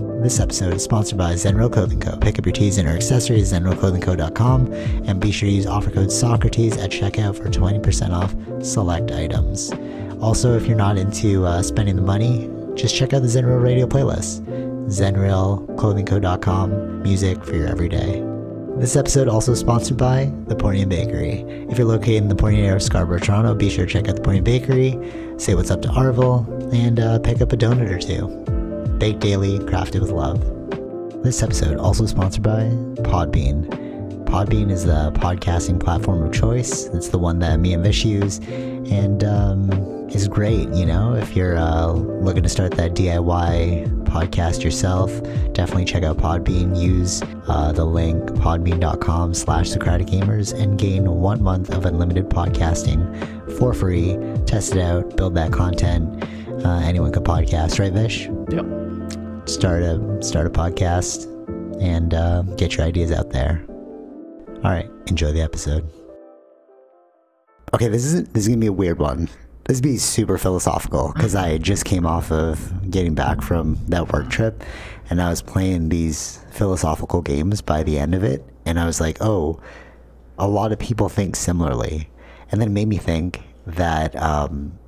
This episode is sponsored by Zen Real Clothing Co. Pick up your tees and or accessories at zenrealclothingco.com and be sure to use offer code Socrates at checkout for 20% off select items. Also, if you're not into uh, spending the money, just check out the Zen Real radio playlist. ZenRealClothingCo.com, music for your everyday. This episode also sponsored by The Port Union Bakery. If you're located in the Port Union area of Scarborough, Toronto, be sure to check out The Port Union Bakery, say what's up to Arville, and uh, pick up a donut or two. Baked daily, crafted with love. This episode also sponsored by Podbean. Podbean is the podcasting platform of choice. It's the one that me and Vish use, and um, is great. You know, if you're uh, looking to start that DIY podcast yourself, definitely check out Podbean. Use uh, the link podbean.com slash Socratic Gamers and gain one month of unlimited podcasting for free. Test it out, build that content. Uh, anyone could podcast, right, Vish? Yep. Start a start a podcast and uh, get your ideas out there. All right, enjoy the episode. Okay, this is this is gonna be a weird one. This is be super philosophical because I just came off of getting back from that work trip, and I was playing these philosophical games by the end of it, and I was like, oh, a lot of people think similarly, and then it made me think that um,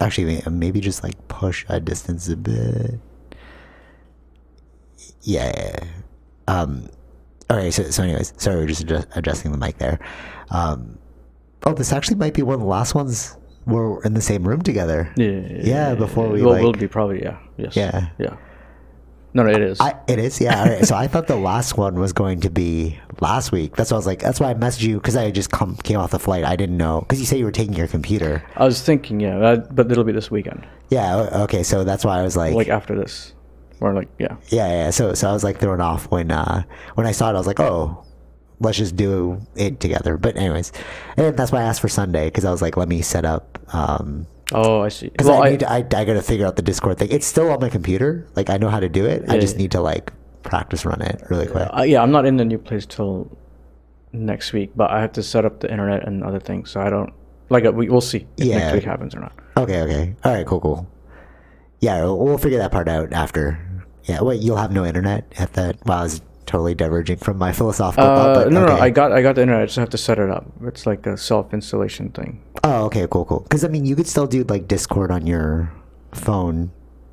actually maybe just like push a distance a bit. Yeah. Um, all right. So, so anyways, sorry, we're just adjust, adjusting the mic there. Um, oh, this actually might be one of the last ones we're in the same room together. Yeah. Yeah, before we, Well, like- will be probably yeah. Yes. Yeah. Yeah. No, no, it is. I, it is, yeah. All right. so I thought the last one was going to be last week. That's why I was like, that's why I messaged you because I just come came off the flight. I didn't know because you said you were taking your computer. I was thinking, yeah, but it'll be this weekend, Yeah. Okay. So that's why I was like, like after this, or like yeah. yeah, yeah. So so I was like thrown off when uh when I saw it. I was like, oh, let's just do it together. But anyways, and that's why I asked for Sunday because I was like, let me set up. um Oh, I see. because Well, I I, need to, I, I gotta figure out the Discord thing. It's still on my computer. Like I know how to do it. I just need to like practice run it really quick. uh, yeah, I'm not in the new place till next week, but I have to set up the internet and other things, so I don't like. uh, We we'll see if Yeah. next week happens or not. Okay, okay. All right, cool, cool. Yeah, we'll we'll figure that part out after. Yeah, wait, you'll have no internet at that. Wow, I was totally diverging from my philosophical thought. Uh, But no, no. I got I got the internet. I just have to set it up. It's like a self installation thing. Oh, okay, cool, cool. Because I mean, you could still do like Discord on your phone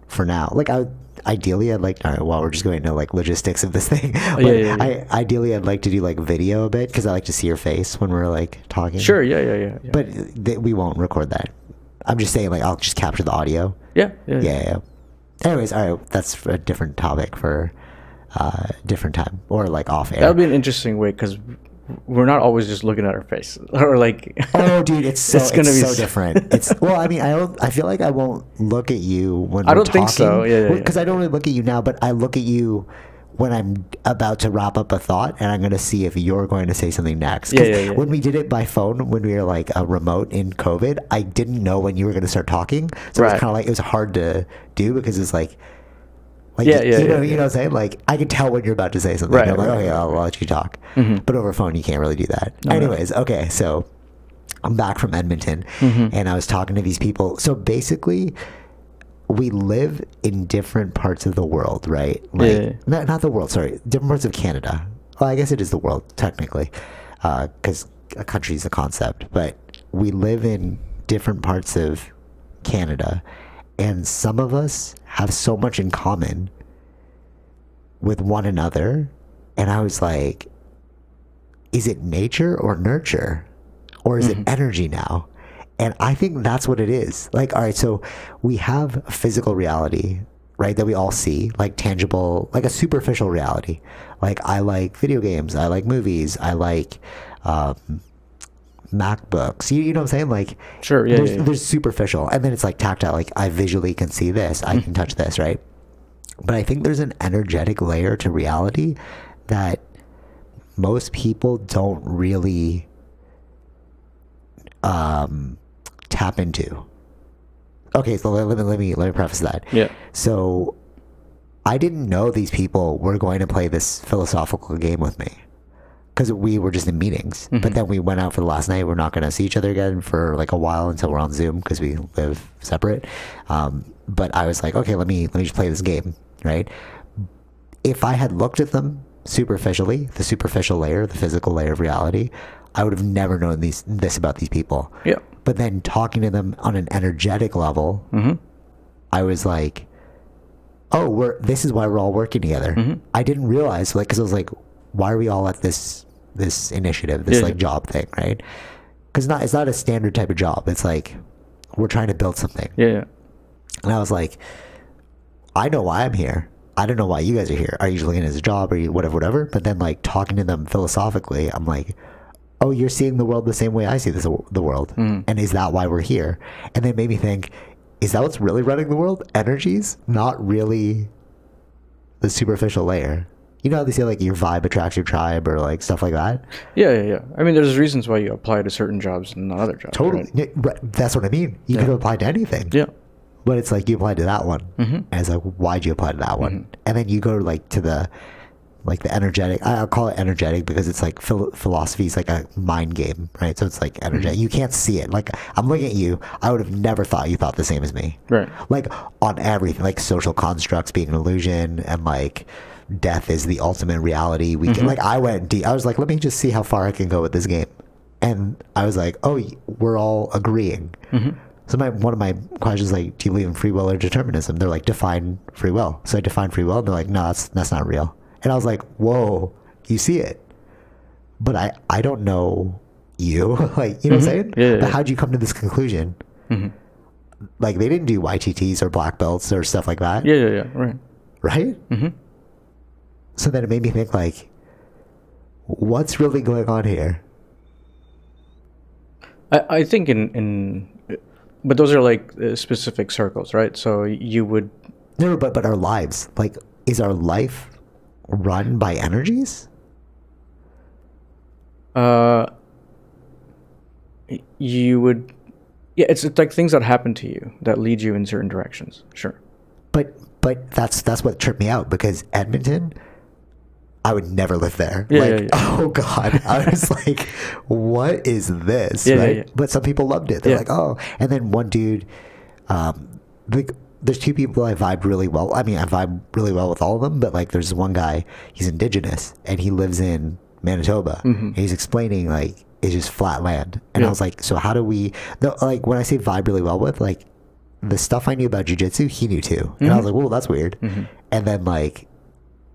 for now. Like, I ideally, I'd like. All right, well, we're just going into like logistics of this thing. But Oh, yeah, yeah, I ideally, I'd like to do like video a bit because I like to see your face when we're like talking. Sure. Yeah. Yeah. Yeah. Yeah. but th- we won't record that. I'm just saying, like, I'll just capture the audio. yeah. Yeah. Yeah, yeah. Anyways, all right, that's a different topic for uh different time or like off air. That would be an interesting way because we're not always just looking at our face or like. Oh, dude, it's so It's it's, gonna be so different. It's well, I mean, I don't. I feel like I won't look at you when I don't think so. talking. Yeah, yeah, yeah. Because I don't really look at you now, but I look at you when I'm about to wrap up a thought, and I'm going to see if you're going to say something next. Yeah, yeah, yeah. When we did it by phone, when we were like a remote in COVID, I didn't know when you were going to start talking, so it was kind of like it was hard to do because it's like. Like, Yeah, yeah, you know, yeah, you know what I'm saying? Like, I can tell when you're about to say something. Right, I'm like, right, okay, right, I'll, I'll let you talk. Mhm. But over phone, you can't really do that. No, no. Anyways, okay, so I'm back from Edmonton Mhm. and I was talking to these people. So basically, we live in different parts of the world, right? Like, Yeah. not, not the world, sorry, different parts of Canada. Well, I guess it is the world, technically, uh, because a country is a concept, but we live in different parts of Canada, and some of us have so much in common with one another. And I was like, is it nature or nurture? Or is it mm-hmm. energy now? And I think that's what it is. Like, all right, so we have a physical reality, right, that we all see, like tangible, like a superficial reality. Like, I like video games, I like movies, I like um, MacBooks. You, you know what I'm saying? Like, Sure, yeah, there's, yeah, yeah. there's superficial, and then it's like tactile. Like, I visually can see this, I can touch this, right? But I think there's an energetic layer to reality that most people don't really um, tap into. Okay, so let, let me let me let me preface that. Yeah. So I didn't know these people were going to play this philosophical game with me because we were just in meetings. But then we went out for the last night. We're not going to see each other again for like a while until we're on Zoom because we live separate. Um, but I was like, okay, let me let me just play this game, right? if I had looked at them superficially, the superficial layer, the physical layer of reality, I would have never known these this about these people. Yeah. But then talking to them on an energetic level, Mm-hmm. I was like, "Oh, we're this is why we're all working together." Mm-hmm. I didn't realize, like, because I was like, "Why are we all at this this initiative, this Yeah, like job thing, right?" Because not it's not a standard type of job. It's like we're trying to build something, Yeah. Yeah. and I was like, "I know why I'm here. I don't know why you guys are here. Are you just looking at a job or you whatever, whatever?" But then like talking to them philosophically, I'm like. Oh, you're seeing the world the same way I see this, the world, Mm-hmm. and is that why we're here? And then made me think: Is that what's really running the world? Energies, not really the superficial layer. You know how they say like your vibe attracts your tribe or like stuff like that. Yeah, yeah, yeah. I mean, there's reasons why you apply to certain jobs and not other jobs. Totally, right? Yeah, that's what I mean. You could apply to anything, Yeah. but it's like you applied to that one, Mm-hmm. and it's like why'd you apply to that one? And then you go like to the like the energetic. I- I'll call it energetic because it's like phil- philosophy is like a mind game, right? So it's like mm-hmm. energetic. You can't see it. Like I'm looking at you. I would have never thought you thought the same as me. Right. like on everything, like social constructs being an illusion, and like death is the ultimate reality. We can, mm-hmm. like I went deep. I was like, let me just see how far I can go with this game, and I was like, oh, we're all agreeing. Mm-hmm. So my one of my questions like, do you believe in free will or determinism? They're like, define free will. So I define free will. And they're like, no, that's that's not real. And I was like, whoa, you see it, but I I don't know you. like you know what I'm saying? Yeah, yeah, how'd you come to this conclusion? Like they didn't do YTTs or black belts or stuff like that, Yeah, yeah, yeah. Right. right? Mm-hmm. So then it made me think like, what's really going on here? I, I think in in, but those are like uh, specific circles, right? So you would. No, but but our lives, like, is our life run by energies? Uh, you would. Yeah, it's, it's like things that happen to you that lead you in certain directions. Sure. But but that's that's what tripped me out because Edmonton, I would never live there. Yeah, like, yeah, yeah. oh god, I was like, what is this? Yeah, yeah, right? But some people loved it. They're like, oh, and then one dude, um, like, there's two people I vibe really well. I mean, I vibe really well with all of them, but like, there's one guy, he's indigenous and he lives in Manitoba. And he's explaining like it's just flat land, and I Mm-hmm. Was like, so how do we? No, like when I say vibe really well with, like the stuff I knew about jujitsu, he knew too. And I was like, well, that's weird. And then like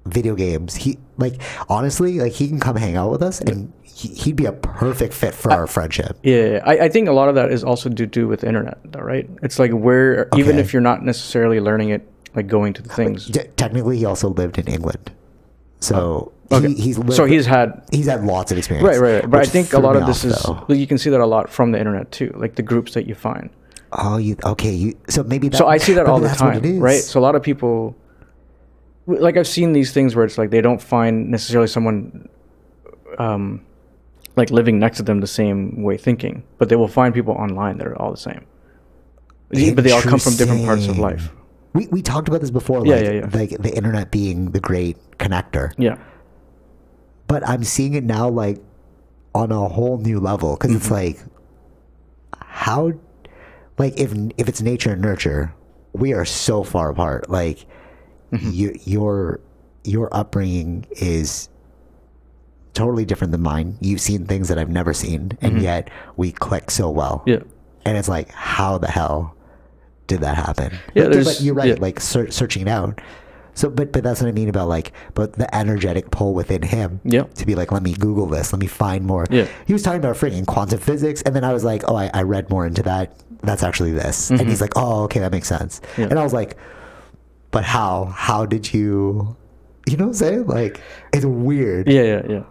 video games, he like honestly, like he can come hang out with us, and he, he'd be a perfect fit for our friendship. Yeah. I, I think a lot of that is also due to do with internet, though, right? It's like where even if you're not necessarily learning it, like going to the things. Te- technically, he also lived in England, so Okay. he, he's lived, so he's had he's had lots of experience. right, right, right. But I think a lot of this off, is though. you can see that a lot from the internet too, like the groups that you find. Oh, you okay? You so maybe that, So I see that all the time, right? So a lot of people, like I've seen these things where it's like they don't find necessarily someone, um, like living next to them the same way thinking, but they will find people online that are all the same. But they all come from different parts of life. We we talked about this before. Like, yeah, yeah. Like the internet being the great connector. Yeah. but I'm seeing it now like on a whole new level because it's Mm-hmm. like how like if if it's nature and nurture we are so far apart like Mm-hmm. you, your your upbringing is totally different than mine you've seen things that I've never seen and yet we click so well Mm-hmm. Yeah. and it's like how the hell did that happen Yeah, but you're right yeah. like ser- searching it out so but but that's what i mean about like but the energetic pull within him Yeah. to be like let me google this let me find more Yeah. he was talking about freaking quantum physics and then i was like oh i, I read more into that that's actually this and he's like oh okay that makes sense Mm-hmm. Yeah. and i was like but how how did you you know what i'm saying like it's weird Yeah. Yeah. Yeah.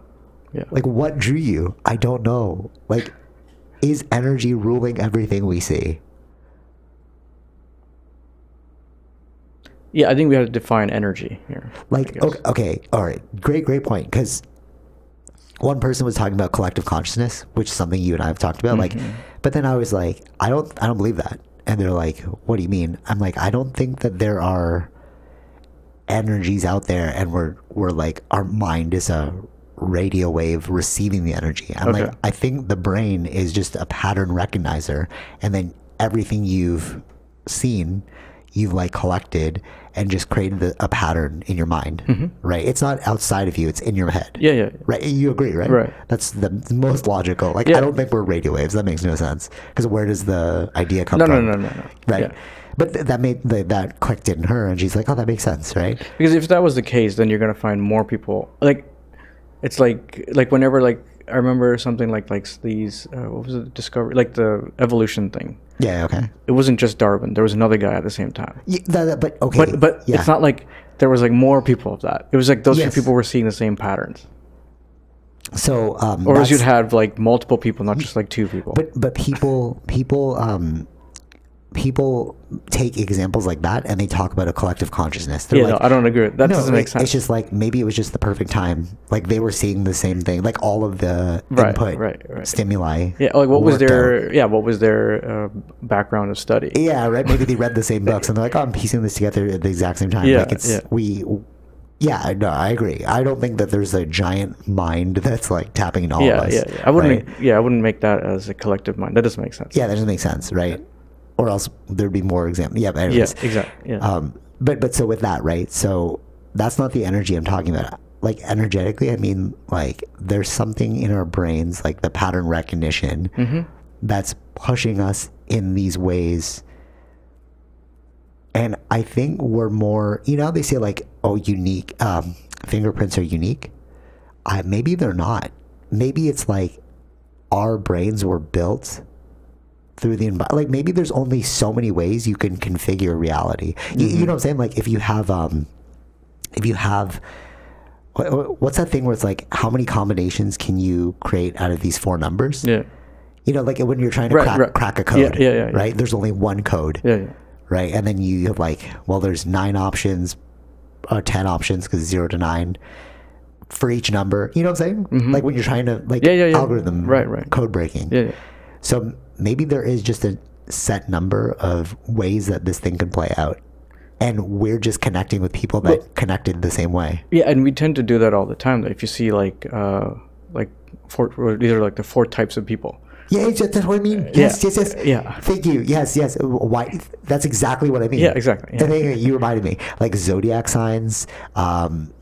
Yeah. like what drew you i don't know like is energy ruling everything we see Yeah. I think we have to define energy here. Like okay, okay all right great great point because one person was talking about collective consciousness which is something you and i have talked about Mm-hmm. like but then i was like i don't i don't believe that and they're like what do you mean? I'm like i don't think that there are energies out there and we're we're like our mind is a radio wave receiving the energy. I'm like i think the brain is just a pattern recognizer and then everything you've seen you've like collected and just created a, a pattern in your mind, mm-hmm. right? It's not outside of you; it's in your head. Yeah, yeah. yeah. Right, you agree, right? Right. That's the most logical. Like, Yeah. I don't think we're radio waves. That makes no sense. Because where does the idea come No, no, from? no, no, no. Right. Yeah. But th- that made the, that clicked in her, and she's like, "Oh, that makes sense, right?" Because if that was the case, then you're gonna find more people. Like, it's like like whenever like I remember something like like these uh, what was it discovery like the evolution thing. Yeah. Okay. It wasn't just Darwin. There was another guy at the same time. Yeah, that, but okay. But but yeah. it's not like there was like more people of that. It was like those Yes. few people were seeing the same patterns. so. Um, Or as you'd have like multiple people, not just like two people. but but people people um people take examples like that and they talk about a collective consciousness. They're yeah, like, no, I don't agree. That no, doesn't make sense. It's just like maybe it was just the perfect time. Like they were seeing the same thing. Like all of the Right, input right, right. stimuli. yeah, like what was worked out. their yeah, what was their uh, background of study? Yeah, right. Maybe they read the same books and they're like, "Oh, I'm piecing this together at the exact same time." Yeah, like it's yeah. we. Yeah, no, I agree. I don't think that there's a giant mind that's like tapping into all yeah, of us. yeah, yeah. I wouldn't. right? Yeah, I wouldn't make that as a collective mind. That doesn't make sense. Yeah, that doesn't make sense, right? Or else there'd be more examples. Yeah, but yeah, anyways. exactly. Yeah, Um, but but so with that, right? So that's not the energy I'm talking about. Like energetically, I mean like there's something in our brains, like the pattern recognition, Mm-hmm. that's pushing us in these ways. And I think we're more, you know, they say like, oh, unique um, fingerprints are unique. Uh, maybe they're not. Maybe it's like our brains were built through the environment. Like maybe there's only so many ways you can configure reality. You, you know what I'm saying? Like if you have, um, if you have, wha- wha- what's that thing where it's like, how many combinations can you create out of these four numbers? yeah, You know, like when you're trying to Right, crack, right. crack a code, yeah, yeah, yeah. right? There's only one code, yeah, yeah. right? And then you have like, well, there's nine options, or ten options because zero to nine for each number. You know what I'm saying? Like when you're trying to like Mm-hmm. Yeah, yeah, yeah. algorithm, Right, right. code breaking. Yeah, yeah. So maybe there is just a set number of ways that this thing can play out. And we're just connecting with people that connected the same way. Yeah, and we tend to do that all the time. If you see like uh like four, these are like the four types of people. Yeah, that's what I mean. Yes, Yeah, yes, yes. yeah. Thank you. Yes, yes. Why? That's exactly what I mean. Yeah, exactly, yeah. You reminded me, like zodiac signs, um,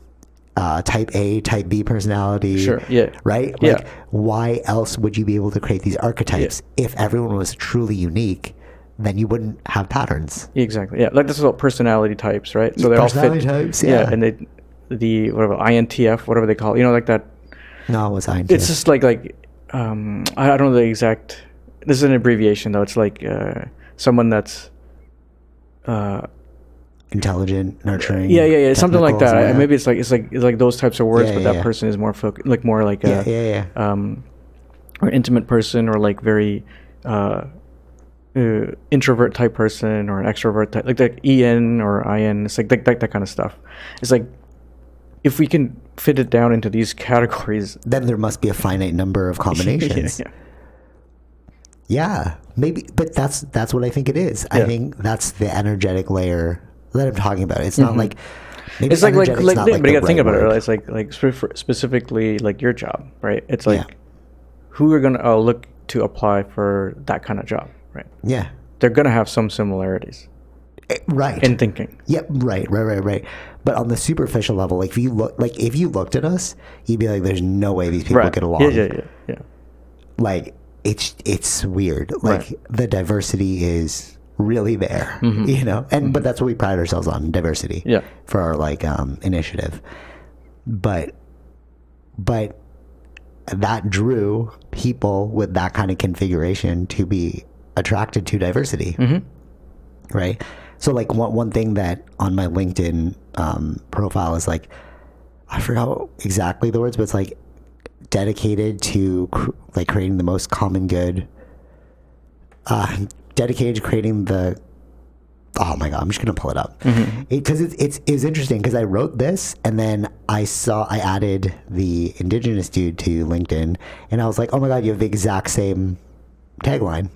uh, type A, type B personality. Sure, yeah. Right. Yeah. Like, why else would you be able to create these archetypes if everyone was truly unique? Then you wouldn't have patterns. Exactly. Yeah, like this is all personality types, right? So they're all fit. Personality types, yeah. and they the whatever INTF, whatever they call it, you know, like that. No, it was I. It's just like like um I I don't know the exact. This is an abbreviation though. It's like uh someone that's. Uh, intelligent, nurturing. yeah, yeah, yeah, something like that. yeah. Maybe it's like it's like it's like those types of words, Yeah, but yeah, that yeah. person is more focused, like more like a, yeah, yeah. um, or intimate person, or like very uh, uh, introvert type person, or an extrovert type, like that EN or IN. It's like that, that that kind of stuff. It's like if we can fit it down into these categories. Then there must be a finite number of combinations. yeah, Yeah, maybe, but that's that's what I think it is. I think that's the energetic layer that I'm talking about. It's not like maybe Mm-hmm. it's like like like, not but you gotta think right about it. word. Right? It's like like spe- specifically like your job, right? It's like Yeah. who are gonna uh, look to apply for that kind of job, right? Yeah, They're gonna have some similarities Eh, right. in thinking. Yep, right, right, right, right. But on the superficial level, like if you look, like if you looked at us, you'd be like, "There's no way these people Right. get along." Yeah, yeah, yeah, yeah. Like it's it's weird. Like Right. the diversity is really there, you know. And but that's what we pride ourselves on diversity. Mm-hmm. Yeah. For our like um, initiative, but but that drew people with that kind of configuration to be attracted to diversity Mm-hmm. right? So like one one thing that on my LinkedIn um, profile is like, I forgot exactly the words, but it's like dedicated to cr- like creating the most common good. Uh, dedicated to creating the. Oh my god! I'm just gonna pull it up because it's it's it's interesting because I wrote this and then I saw I added the indigenous dude to LinkedIn and I was like, oh my god, you have the exact same tagline.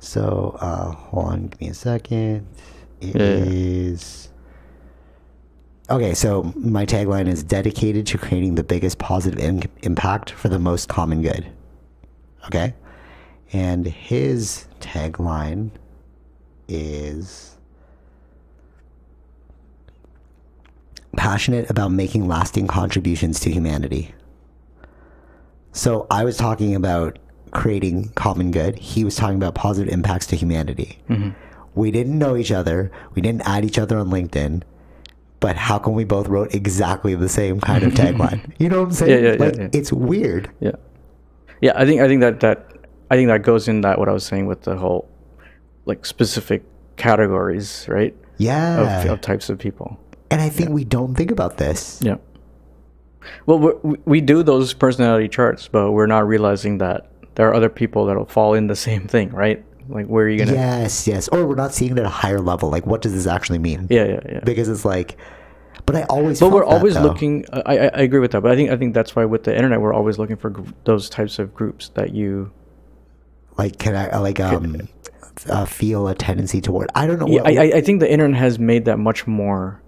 So, uh, hold on, give me a second. It is Yeah. Okay, so my tagline is dedicated to creating the biggest positive impact for the most common good. Okay? And his tagline is passionate about making lasting contributions to humanity. So I was talking about creating common good. He was talking about positive impacts to humanity. Mm-hmm. We didn't know each other. We didn't add each other on LinkedIn. But how come we both wrote exactly the same kind of tagline? You know what I'm saying? Yeah, yeah, yeah, yeah. it's weird. Yeah, yeah. I think I think that that I think that goes in that what I was saying with the whole like specific categories, right? Yeah. Of, of types of people. and I think we don't think about this. Yeah. Well, we we do those personality charts, but we're not realizing that there are other people that'll fall in the same thing, right? Like, where are you gonna? Yes, yes. Or we're not seeing it at a higher level. Like, what does this actually mean? Yeah, yeah, yeah. Because it's like, but I always. But we're that, always looking. I, I I agree with that, but I think I think that's why with the internet we're always looking for gr- those types of groups that you. Like, can I like um uh, feel a tendency toward? I don't know. Yeah, what, I I- I think the internet has made that much more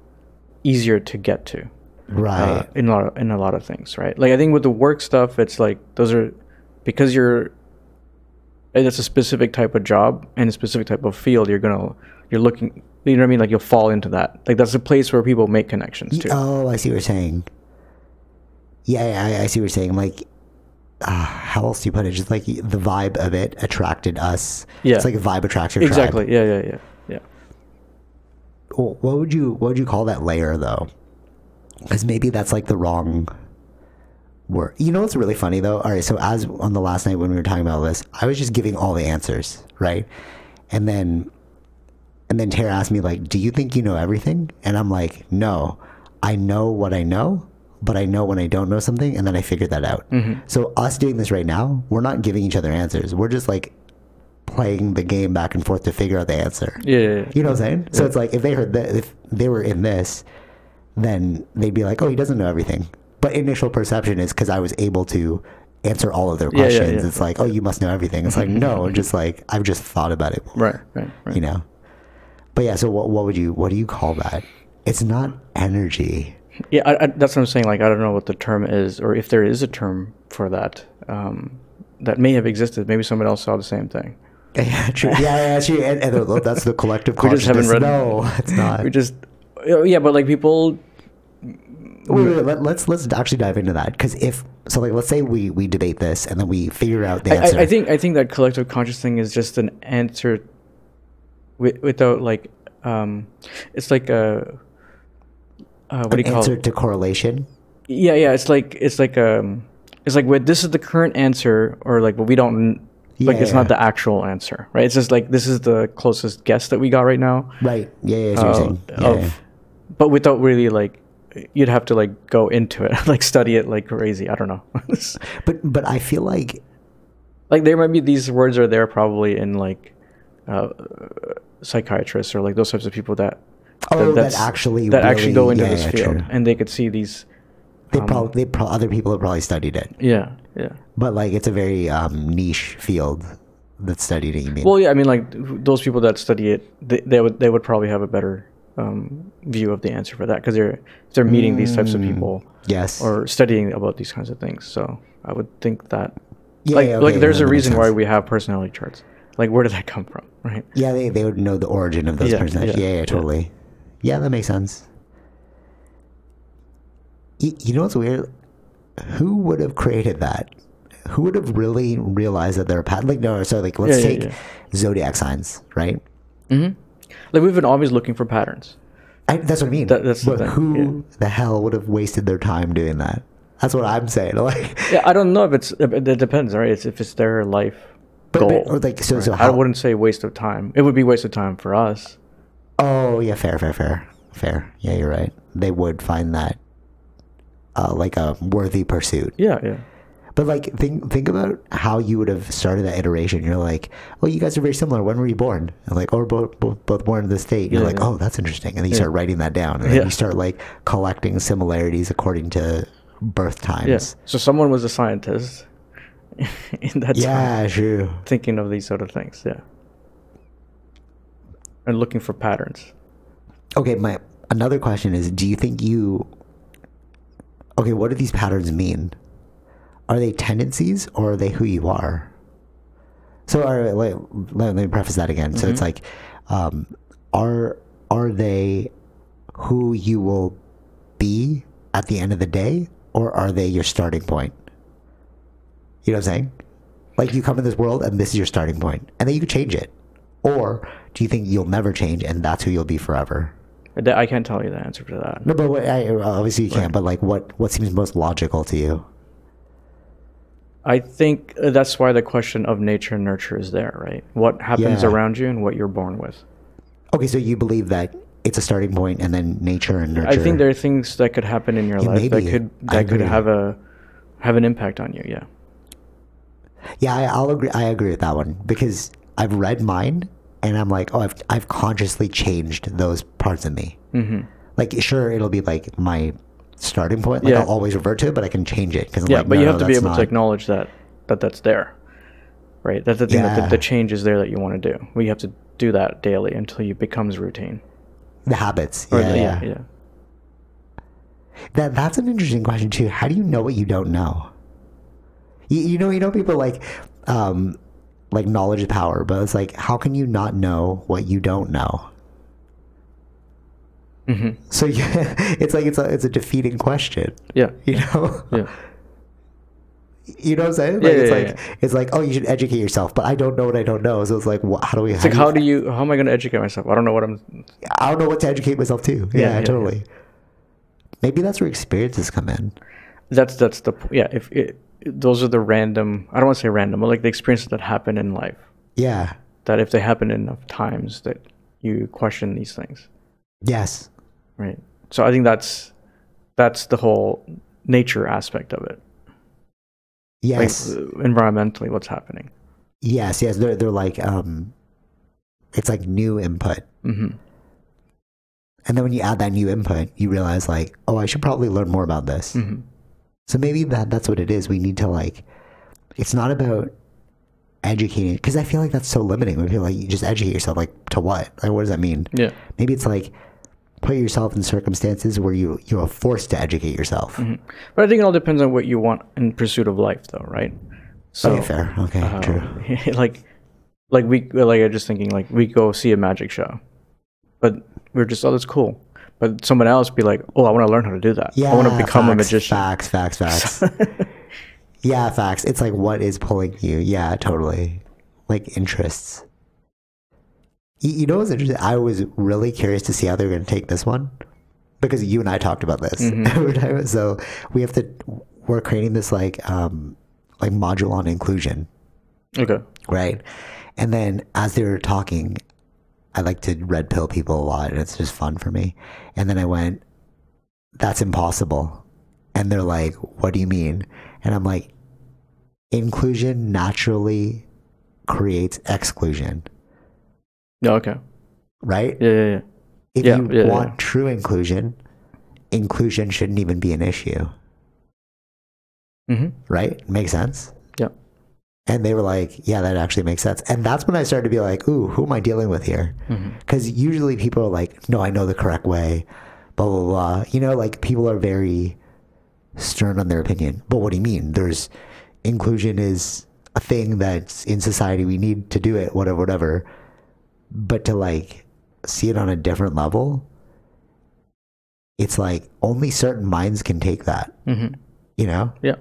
easier to get to. right. uh, in a lot of, in a lot of things, right? Like I think with the work stuff, it's like those are because you're it's a specific type of job and a specific type of field. You're gonna you're looking, you know what I mean? Like you'll fall into that. Like that's a place where people make connections too. Oh, I see what you're saying. Yeah, yeah, I, I see what you're saying. Like, uh, how else do you put it? Just like the vibe of it attracted us. Yeah. it's like a vibe attraction. your tribe. exactly. Yeah, yeah, yeah, yeah. Well, what would you what would you call that layer though? Because maybe that's like the wrong word. You know what's really funny though? All right, so as on the last night when we were talking about this, I was just giving all the answers, right? And then and then Tara asked me like, "Do you think you know everything?" And I'm like, "No, I know what I know." But I know when I don't know something, and then I figure that out. Mm-hmm. So us doing this right now, we're not giving each other answers. We're just like playing the game back and forth to figure out the answer. Yeah, yeah, yeah. You know what I'm saying? So it's like if they heard that, if they were in this, then they'd be like, "Oh, he doesn't know everything." But initial perception is because I was able to answer all of their questions. it's like, "Oh, you must know everything." It's like, no, just like I've just thought about it, more, Right, right, right. you know. But yeah, so what what would you what do you call that? It's not energy. Yeah, I, I, that's what I'm saying. Like I don't know what the term is, or if there is a term for that. Um, that may have existed. Maybe someone else saw the same thing. Yeah, true. Yeah, yeah, true. And, and that's the collective We just haven't consciousness. read- No, it's not. We just, yeah, but like people Wait, wait, wait, let, let's let's actually dive into that because if so, like let's say we we debate this and then we figure out the I, answer. I, I think I think that collective conscious thing is just an answer wi- without like um it's like a uh, what do you call answer it? to correlation. Yeah, yeah, it's like it's like um it's like with this is the current answer or like but we don't like it's Yeah. not the actual answer, right? It's just like this is the closest guess that we got right now. Right. Yeah, yeah, uh, you're saying. Yeah, of, yeah. but without really like you'd have to like go into it, like study it like crazy. I don't know. But but I feel like like there might be these words are there probably in like uh, psychiatrists or like those types of people that Oh, that actually that actually go into yeah, this yeah, field true. and they could see these they um, probably they pro- other people have probably studied it, yeah yeah but like it's a very um, niche field that studied it. You mean? well yeah i mean like those people that study it they, they would they would probably have a better um, view of the answer for that because they're they're meeting these types of people yes. or studying about these kinds of things so i would think that yeah, like yeah, like there's a reason why we have personality charts like where did that come from right Yeah, they they would know the origin of those Yeah, personalities. Yeah, yeah, yeah. totally. Yeah, that makes sense. Y- You know what's weird? Who would have created that? Who would have really realized that they're a pattern? Like, no, so like, let's Yeah, take yeah. zodiac signs, right? mm-hmm. like we've been always looking for patterns I, that's what I mean. That- that's but thing, who the hell would have wasted their time doing that? That's what I'm saying. Like, Yeah, I don't know if it's it depends, right? It's if it's their life But- goal. but, or like, so- so I wouldn't say waste of time. It would be waste of time for us. Oh yeah, fair, fair, fair, fair. Yeah, you're right. They would find that uh, like a worthy pursuit. Yeah, yeah. But like, think think about how you would have started that iteration. You're like, oh, you guys are very similar. When were you born? And like, oh, both, both, both born in the state. You're Yeah, like, yeah. oh, that's interesting. And then you Yeah. start writing that down. And then Yeah. you start like collecting similarities according to birth times. Yeah. So someone was a scientist in that time Yeah, true. thinking of these sort of things, yeah. And looking for patterns. Okay, my another question is: Do you think you? Okay, what do these patterns mean? Are they tendencies or are they who you are? So, all right, let, me preface that again. So it's like, um, are are they who you will be at the end of the day, or are they your starting point? You know what I'm saying? Like you come in this world and this is your starting point, and then you can change it. Or do you think you'll never change and that's who you'll be forever? I can't tell you the answer to that. No, but what, I, obviously you can't. But like, what what seems most logical to you? I think uh, that's why the question of nature and nurture is there, right? What happens Yeah. around you and what you're born with. Okay, so you believe that it's a starting point and then nature and nurture. I think there are things that could happen in your Yeah, life that could that could have a have an impact on you. Yeah. Yeah, I, I'll agree. I agree with that one because I've read mine and I'm like, oh, I've I've consciously changed those parts of me. hmm Like, sure, it'll be like my starting point. Like, Yeah. I'll always revert to it, but I can change it because Yeah, like, but no, you no, have to be able to acknowledge that that that's there, right? That's the thing that the, the change is there that you want to do. We have to do that daily until it becomes routine. the habits. Yeah, the- yeah, yeah. That that's an interesting question too. How do you know what you don't know? You, you know, you know, people like, um, like knowledge is power, but it's like, how can you not know what you don't know? hmm So yeah, it's like it's a it's a defeating question. Yeah. You know. Yeah. You know what I'm saying? Like Yeah, it's yeah, like yeah. it's like oh you should educate yourself, but I don't know what I don't know. So it's like wh- how do we? It's like how do you how am I going to educate myself? I don't know what I'm. I don't know what to educate myself to. Yeah, totally. Maybe that's where experiences come in. That's that's the yeah. If it, those are the random, I don't want to say random, but like the experiences that happen in life. Yeah. That if they happen enough times, that you question these things, Yes. right? So I think that's that's the whole nature aspect of it. Yes. Like uh, environmentally, what's happening. yes. Yes. They're they're like um, it's like new input, hmm and then when you add that new input, you realize like oh I should probably learn more about this. hmm So maybe that that's what it is. We need to like, it's not about educating because I feel like that's so limiting. We feel like you just educate yourself like to what? Like what does that mean? Yeah. Maybe it's like put yourself in circumstances where you you are forced to educate yourself. Mhm. But I think it all depends on what you want in pursuit of life, though, right? So, okay, fair. Okay, uh, true. like, like we like I'm just thinking like we go see a magic show, but we're just oh that's cool. But someone else be like, oh, I want to learn how to do that. Yeah, I want to become a magician. Facts, facts, facts. yeah, facts. It's like what is pulling you? Yeah, totally. Like interests. You, you know what's interesting? I was really curious to see how they're going to take this one because you and I talked about this. Mhm. so we have to. We're creating this like um like module on inclusion, Okay. right? And then as they were talking, I like to red pill people a lot, and it's just fun for me. And then I went, "That's impossible," and they're like, "What do you mean?" And I'm like, "Inclusion naturally creates exclusion, Yeah. Okay. right? Yeah. Yeah. yeah. If Yeah, you yeah, want yeah. true inclusion, inclusion shouldn't even be an issue, Mm-hmm. right? Makes sense." And they were like, "Yeah, that actually makes sense." And that's when I started to be like, "Ooh, who am I dealing with here?" Mm-hmm. because usually people are like, "No, I know the correct way," blah blah blah. You know, like people are very stern on their opinion. But what do you mean? There's inclusion is a thing that's in society. We need to do it, whatever, whatever. But to like see it on a different level, it's like only certain minds can take that. Mm-hmm. You know, Yeah.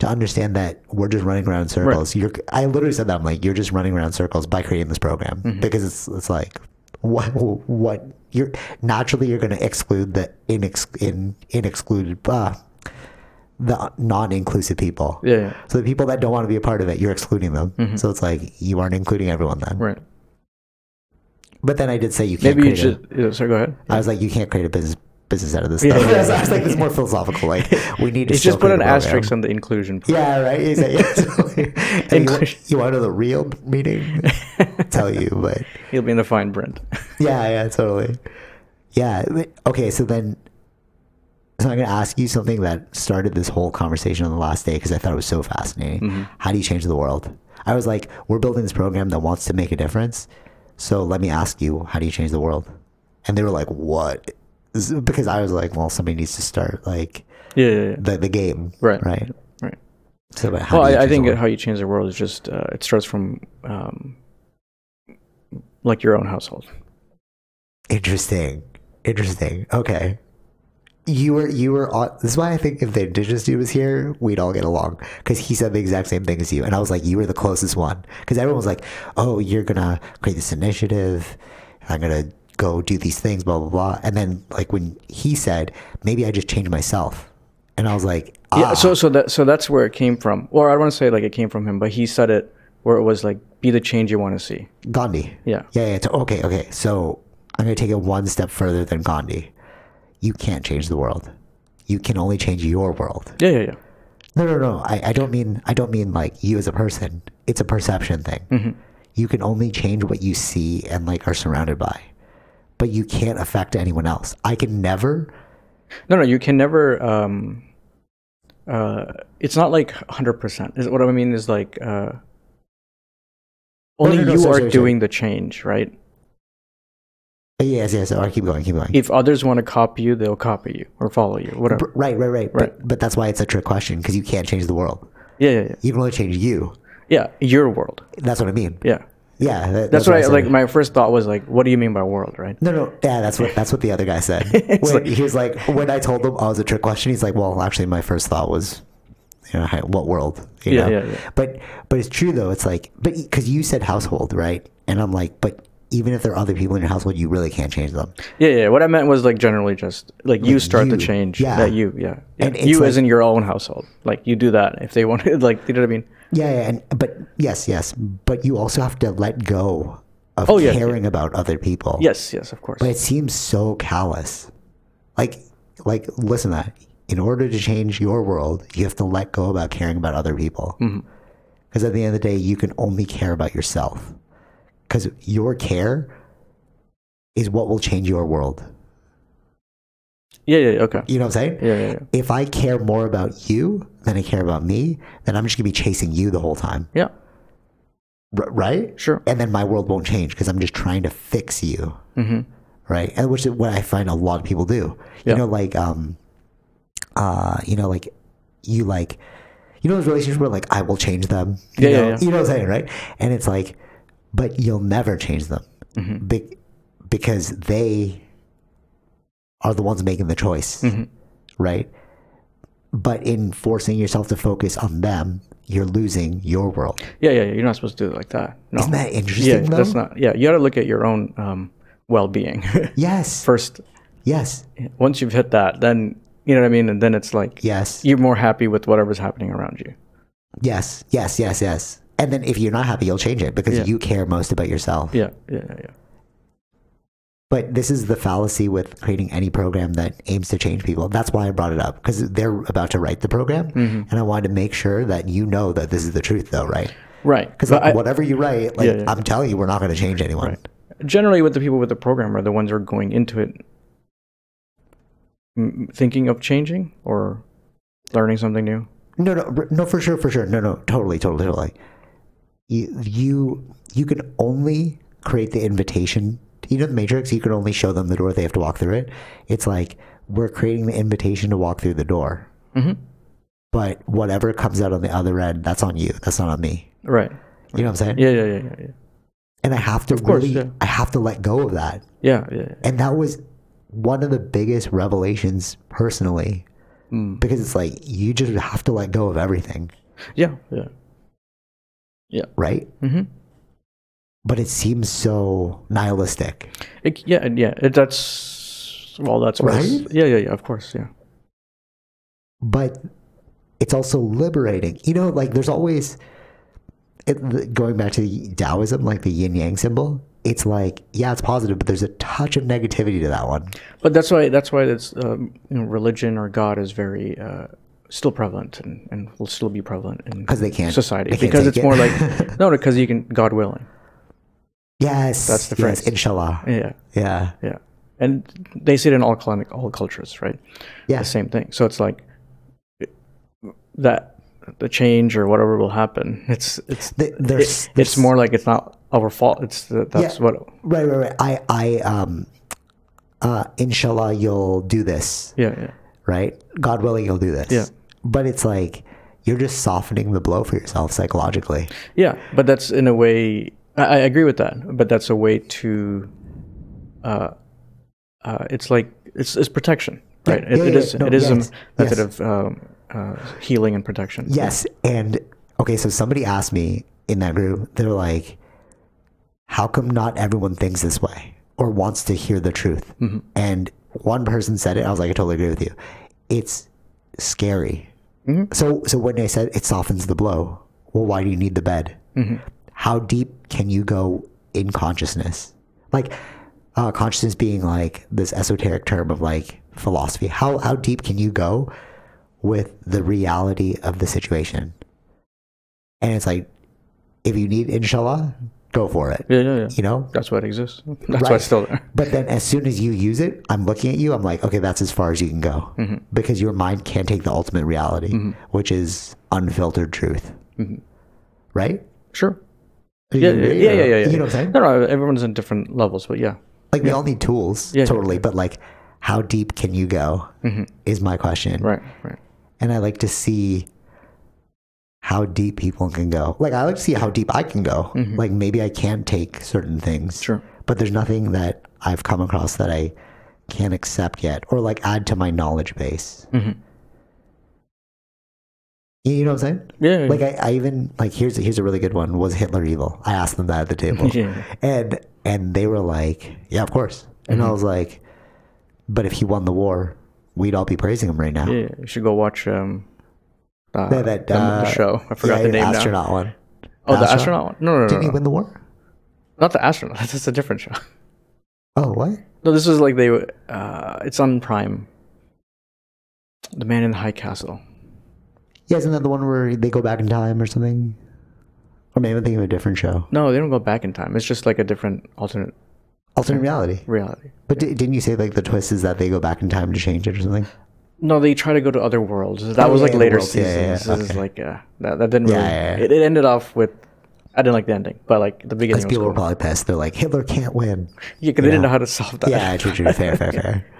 To understand that we're just running around in circles. You're, I literally said that. I'm like, you're just running around in circles by creating this program Mhm. because it's it's like what what you're naturally you're going to exclude the inex in inexcluded uh, the non-inclusive people. Yeah. yeah. So the people that don't want to be a part of it, you're excluding them. Mhm. So it's like you aren't including everyone then. Right. But then I did say you can't. Maybe you create a- should. Yeah, sorry. Go ahead. I was like, you can't create a business business out of this Yeah, stuff. yeah, So I yeah. was like, this is more philosophical. Like we need to. Just put an program. asterisk on the inclusion. part. Yeah, right. He's like, yeah, totally. And you, Inclusion. you want to know the real meaning? Tell you, but He'll be in the fine print. yeah, yeah, totally. Yeah. Okay, so then, so I'm going to ask you something that started this whole conversation on the last day because I thought it was so fascinating. Mhm. How do you change the world? I was like, we're building this program that wants to make a difference. So let me ask you, how do you change the world? And they were like, what? Because I was like, well, somebody needs to start like Yeah. Yeah. yeah. the the game, Right. Right. Right. So, but how well, I, I think how you change the world is just uh, it starts from um, like your own household. Interesting. Interesting. Okay. You were you were on. This is why I think if the indigenous dude was here, we'd all get along because he said the exact same thing as you, and I was like, you were the closest one because everyone was like, oh, you're gonna create this initiative, I'm gonna go do these things, blah blah blah, and then like when he said, maybe I just change myself, and I was like, ah, Yeah, so so that so that's where it came from. Or I don't want to say like it came from him, but he said it where it was like be the change you want to see. Gandhi. Yeah. Yeah, yeah. So, okay, okay. So I'm going to take it one step further than Gandhi. You can't change the world. You can only change your world. Yeah, yeah, yeah. No, no, no. I, I don't mean I don't mean like you as a person. It's a perception thing. Mm-hmm. You can only change what you see and like are surrounded by, but you can't affect anyone else. I can never. No, no, you can never. Um, uh, it's not like hundred percent. Is what I mean is like uh, only no, no, you sorry, are sorry, sorry. doing the change, right? Yes, yes. All right, keep going, keep going. If others want to copy you, they'll copy you or follow you, whatever. Right, right, right. Right. But, but that's why it's a trick question because you can't change the world. Yeah, yeah, yeah. You can only change you. Yeah, your world. That's what I mean. Yeah, Yeah, that- that's, what I like. My first thought was like, what do you mean by world, right? No, no, yeah, that's what that's what the other guy said. when, like- he was like, when I told him oh, I was a trick question, he's like, well, actually, my first thought was, you know, what world? You Yeah, know? yeah, yeah. But but it's true though. It's like, but because you said household, right? And I'm like, but even if there are other people in your household, you really can't change them. Yeah, yeah. What I meant was like generally just like you start the change. yeah. That you, yeah. yeah. And you as in your own household. Like you do that if they want to. Like you know what I mean? Yeah, yeah, and but yes, yes, but you also have to let go of Oh, yeah, caring about other people. Yes, yes, of course. but it seems so callous. Like, like listen to that. In order to change your world, you have to let go about caring about other people. Mm-hmm. Because at the end of the day, you can only care about yourself. Because your care is what will change your world. yeah, yeah, yeah, okay. You know what I'm saying? Yeah, yeah, yeah. If I care more about you than I care about me, then I'm just gonna be chasing you the whole time, Yeah, R- right? sure. And then my world won't change because I'm just trying to fix you. Mm-hmm. right? And which is what I find a lot of people do. Yeah. You know, like um, uh, you know, like you like, you know, those relationships where like I will change them. You Yeah, yeah, know, yeah. You know what I'm saying, right? And it's like, but you'll never change them Mm-hmm. be- because they are the ones making the choice, Mm-hmm. right? But in forcing yourself to focus on them, you're losing your world. Yeah, yeah, yeah. You're not supposed to do it like that. No. Isn't that yeah, interesting? though? that's not. Yeah, you got to look at your own um, well-being Yes. first. yes. Once you've hit that, then you know what I mean, and then it's like Yes. you're more happy with whatever's happening around you. Yes, yes, yes, yes. And then if you're not happy, you'll change it because Yeah. you care most about yourself. Yeah, yeah, yeah. But this is the fallacy with creating any program that aims to change people. That's why I brought it up because they're about to write the program, Mm-hmm. and I wanted to make sure that you know that this is the truth, though, right? Right. Because I- whatever you write, like Yeah, yeah. I'm telling you, we're not going to change anyone. Right. generally, with the people with the program are the ones who are going into it thinking of changing or learning something new. No, no, no, for sure, for sure. No, no, totally, totally, totally. You, you, you can only create the invitation. You know, the Matrix. You can only show them the door; they have to walk through it. It's like we're creating the invitation to walk through the door. Mm-hmm. But whatever comes out on the other end, that's on you. That's not on me. Right. You know what I'm saying? Yeah, yeah, yeah, yeah, yeah. And I have to Of course, really, yeah. I have to let go of that. Yeah, yeah, yeah. And that was one of the biggest revelations personally, Mm. because it's like you just have to let go of everything, Yeah, yeah. Right? Mm-hmm. But it seems so nihilistic. It, yeah, yeah. It, that's well. That's Right? Yeah, yeah, yeah. Of course, yeah. but it's also liberating. You know, like there's always it, going back to the Taoism, like the yin yang symbol. It's like yeah, it's positive, but there's a touch of negativity to that one. But that's why that's why it's um, you know religion or God is very uh, still prevalent and, and will still be prevalent in 'Cause they can't- society they can't because it's it. more like no because you can God willing Yes, That's the yes, phrase. inshallah. yeah Yeah, yeah and they see it in all all cultures right yeah, the same thing so it's like that the change or whatever will happen it's it's The- there's- it- there's- it's more like it's not our fault it's the, that's Yeah. what right, right, right. I, I, um, uh, inshallah, you'll do this, yeah yeah right? God willing, you'll do this. Yeah. But it's like you're just softening the blow for yourself psychologically. Yeah, but that's in a way. I, I agree with that, but that's a way to. Uh, uh, it's like it's it's protection Yeah, right? It, yeah, it yeah, is. no, it is yes, a method yes. of um, uh, healing and protection. Yes. And okay, so somebody asked me in that group, they're like, how come not everyone thinks this way or wants to hear the truth? And one person said it, I was like, I totally agree with you. It's scary. So, so when they said it softens the blow, well, why do you need the bed? How deep can you go in consciousness? Like, uh, consciousness being like this esoteric term of like philosophy. How how deep can you go with the reality of the situation? And it's like, if you need inshallah, go for it. Yeah, yeah, yeah. You know, That's what exists. That's why it's still there. but then as soon as you use it, I'm looking at you. I'm like, okay, that's as far as you can go mm-hmm. because your mind can't take the ultimate reality, mm-hmm. which is unfiltered truth. Mm-hmm. Right? Sure. Yeah, yeah, yeah, yeah, yeah. You know what I'm saying? No, no, everyone's in different levels, but yeah. Like we all need tools, totally. But like, how deep can you go? Is my question. Right, right. And I like to see how deep people can go. Like I like to see how deep I can go. Mm-hmm. Like maybe I can take certain things. Sure. But there's nothing that I've come across that I can't accept yet or like add to my knowledge base. Mm-hmm. You you know what I'm saying? Yeah, Like I, I even like here's here's a really good one. Was Hitler evil? I asked them that at the table. Yeah. And and they were like, Yeah, of course. And I mm-hmm. was like, But if he won the war, we'd all be praising him right now. Yeah, you should go watch um, uh, That, that, the, the uh, show. I forgot yeah, the name now. astronaut one. Oh, the astronaut one? No, no, no, Didn't no, he win the war? not the astronaut. That's a different show. Oh, what? No, this was like they. Uh, it's on Prime. The Man in the High Castle. Yeah, isn't that the one where they go back in time or something? Or maybe I'm thinking of a different show. No, they don't go back in time. It's just like a different alternate Alternate reality. reality. But di- didn't you say like the twist is that they go back in time to change it or something? No, they try to go to other worlds. That Oh, was like the later worlds. Seasons. yeah, yeah. This is like uh, that. That didn't really. Yeah, yeah, yeah. It, it ended off with. I didn't like the ending, but like the beginning Because people cool. were probably pissed. They're like, Hitler can't win. yeah, because they didn't know how to solve that. Yeah, true, true. Fair, fair, fair.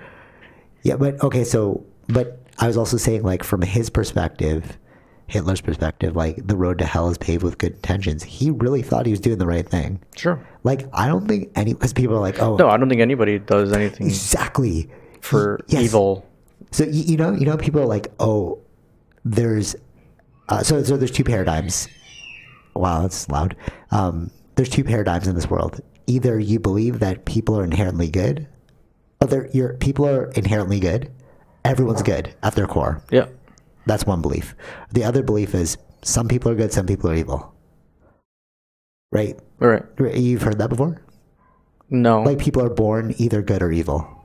Yeah, but okay, so, but I was also saying, like, from his perspective, Hitler's perspective, like, the road to hell is paved with good intentions. He really thought he was doing the right thing. Sure. Like, I don't think any, because people are like, oh, No, I don't think anybody does anything exactly. for Yes. evil. So you, you know, you know, people are like, oh, there's, uh, so so there's two paradigms. Wow, that's loud. Um, there's two paradigms in this world. Either you believe that people are inherently good, other your people are inherently good. Everyone's good at their core. Yeah. That's one belief. The other belief is some people are good, some people are evil. Right? All right. You've heard that before? No. Like people are born either good or evil.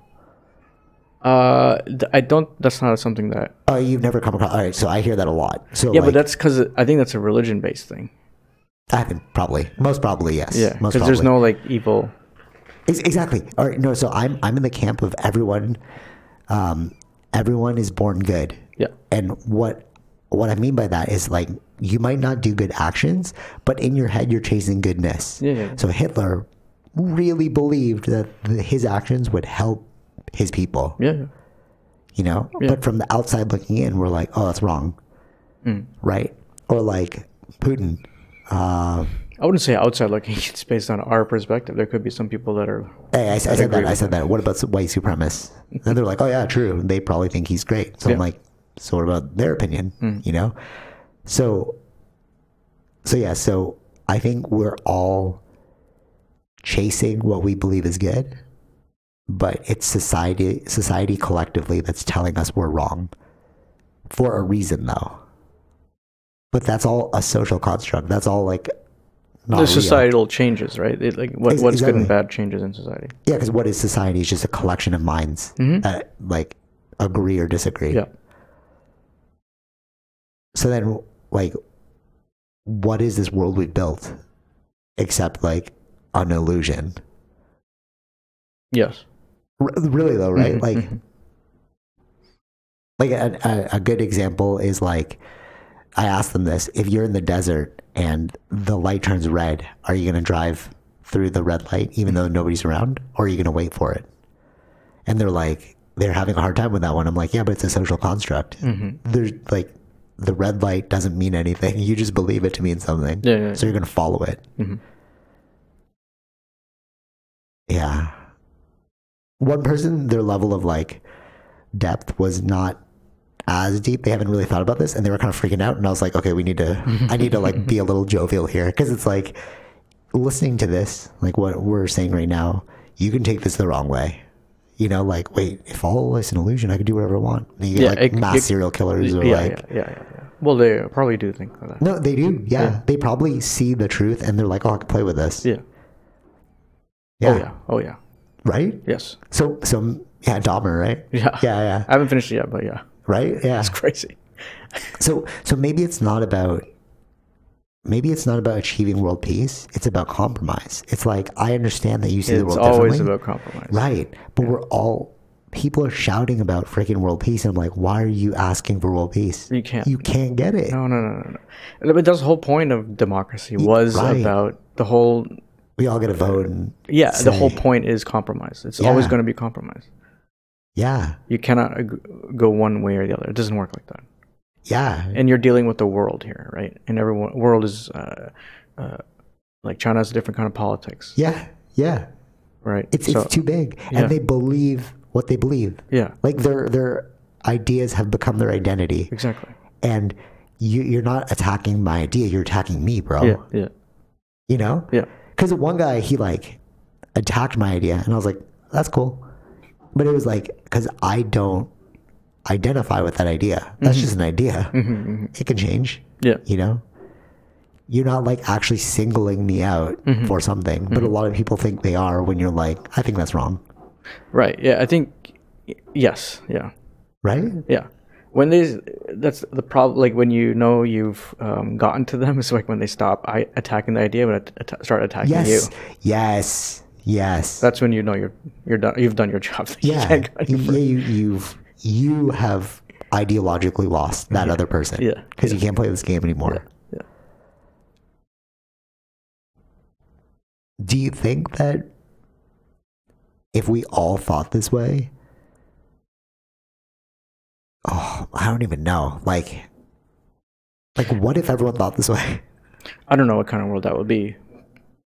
Uh, I don't. That's not something that. Oh, you've never come across. All right, so I hear that a lot. So Yeah, like, but that's because I think that's a religion based thing. I think probably, most probably, yes. Yeah, because there's no like evil. Ex- exactly. All right, no. So I'm I'm in the camp of everyone. Um, everyone is born good, Yeah. and what what I mean by that is like you might not do good actions, but in your head you're chasing goodness. Yeah, yeah. So Hitler really believed that the, his actions would help his people. Yeah. yeah. you know Yeah. but from the outside looking in we're like oh that's wrong Mm. right or like putin uh I wouldn't say outside looking. It's based on our perspective. There could be some people that are. hey, I, I said that i said that what about white supremacists and they're like oh yeah true they probably think he's great so i'm like so what about their opinion you know so so yeah so i think we're all chasing what we believe is good but it's society society collectively that's telling us we're wrong for a reason though but that's all a social construct that's all like not The real. societal changes, right? It, like what, what's good and bad changes in society. yeah because what is society is just a collection of minds mm-hmm. that like agree or disagree Yeah. so then like what is this world we built except like an illusion Yes. Really though right? Mhm, like mhm. like a, a, a good example is like i asked them this if you're in the desert and the light turns red are you going to drive through the red light even though nobody's around? Or are you going to wait for it? And they're like they're having a hard time with that one. I'm like yeah but it's a social construct. Mm-hmm. there's like the red light doesn't mean anything. You just believe it to mean something. Yeah, yeah, so you're going to follow it. Mhm. yeah one person their level of like depth was not as deep. They haven't really thought about this, and they were kind of freaking out. And I was like, okay, we need to. I need to like be a little jovial here because it's like listening to this, like what we're saying right now. You can take this the wrong way. You know, like wait, if all life's an illusion, I could do whatever I want. And you get Yeah, like it- mass it- serial killers or yeah, like yeah, yeah, yeah, yeah. Well, they probably do think that. no, they do. Yeah. they probably see the truth and they're like, oh, I can play with this. Yeah. Yeah. Oh yeah. Oh yeah. Right. Yes. So, so yeah, Dahmer, right? Yeah. Yeah, yeah, I haven't finished it yet, but yeah, right. Yeah. it's crazy. So, so maybe it's not about maybe it's not about achieving world peace. It's about compromise. It's like I understand that you see the world. It's always about compromise. right? But we're all people are shouting about freaking world peace, and I'm like, why are you asking for world peace? You can't. You can't get it. No, no, no, no, no. But that's the whole point of democracy was right. about the whole. We all get a vote, and Yeah, the whole point is compromise. It's always going to be compromise. yeah, You cannot ag- go one way or the other. It doesn't work like that. yeah, And you're dealing with the world here, right? And everyone world is uh, uh, like China has a different kind of politics, yeah, yeah. right? It's So- it's too big, yeah. and they believe what they believe. yeah, Like their their ideas have become their identity, exactly. and you you're not attacking my idea. You're attacking me, bro. Yeah, yeah, You know? yeah. Because one guy he like attacked my idea, and I was like, "That's cool," but it was like because I don't identify with that idea. That's mm-hmm. just an idea. Mm-hmm, mm-hmm. It can change. Yeah. You know. You're not like actually singling me out for something, but a lot of people think they are when you're like, I think that's wrong, Right. Yeah. I think yes. Yeah. right? Yeah. When they, that's the problem. Like when you know you've um, gotten to them, it's like when they stop I, attacking the idea, but at- start attacking Yes, you. yes, yes. That's when you know you're you're done. You've done your job. Yeah, you, yeah, you, you've you have ideologically lost that other person. Yeah, because you can't play this game anymore. Yeah. Do you think that if we all thought this way, oh, I don't even know. Like, like what if everyone thought this way? I don't know what kind of world that would be,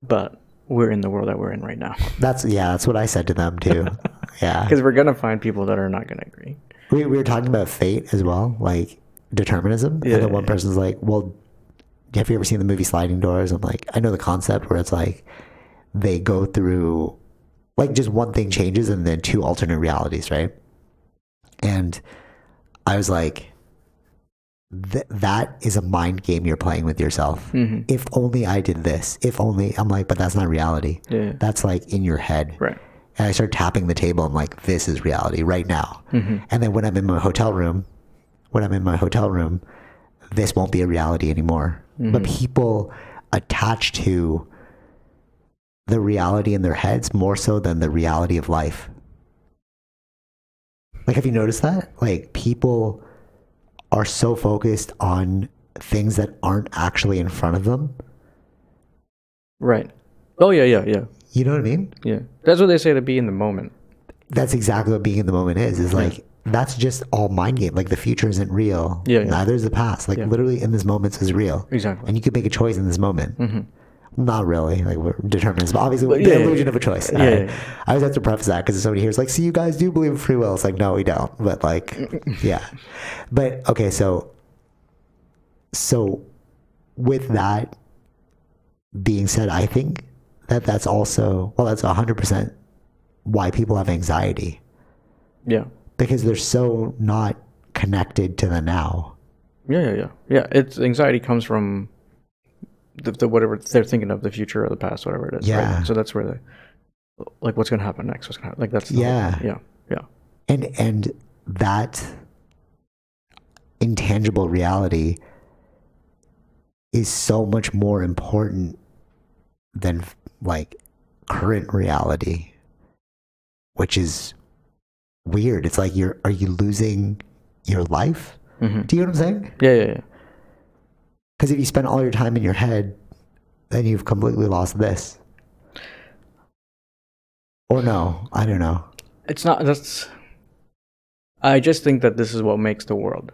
but we're in the world that we're in right now. That's yeah, that's what I said to them too. yeah, Because we're gonna find people that are not gonna agree. we, we were talking about fate as well, like determinism. Yeah, and then yeah, one person's like, "Well, have you ever seen the movie Sliding Doors?" I'm like, I know the concept where it's like they go through like just one thing changes and then two alternate realities, right? And I was like, Th- that is a mind game you're playing with yourself. Mhm. If only I did this. If only I'm like, but that's not reality. Yeah. That's like in your head. Right. And I start tapping the table. I'm like, this is reality right now. Mm-hmm. And then when I'm in my hotel room, when I'm in my hotel room, this won't be a reality anymore. But people attach to the reality in their heads more so than the reality of life. Like, have you noticed that? Like, people are so focused on things that aren't actually in front of them. Right. Oh yeah, yeah, yeah, You know what I mean? yeah. That's what they say to be in the moment. that's exactly what being in the moment is is like that's just all mind game like the future isn't real Yeah, yeah. neither is the past like Yeah. literally in this moment is real Exactly. and you can make a choice in this moment mm-hmm. Not really like we're determined but obviously But the yeah, yeah, illusion of a choice Yeah, I, yeah, yeah. I always have to preface that because somebody here is like see you guys do believe in free will it's like no we don't but like yeah but okay so so with that being said i think that that's also well that's 100% why people have anxiety Yeah. because they're so not connected to the now. Yeah, yeah, yeah. Yeah, it's anxiety comes from the, the whatever they're thinking of the future or the past, whatever it is. Yeah. Right? So that's where the like what's gonna happen next? What's gonna happen? Like that's Yeah. yeah, yeah, And and that intangible reality is so much more important than like current reality, which is weird. It's like you're are you losing your life? hmm Do you know what I'm saying? yeah, yeah, yeah. Because if you spend all your time in your head, then you've completely lost this. Or no, I don't know. It's not. That's. I just think that this is what makes the world.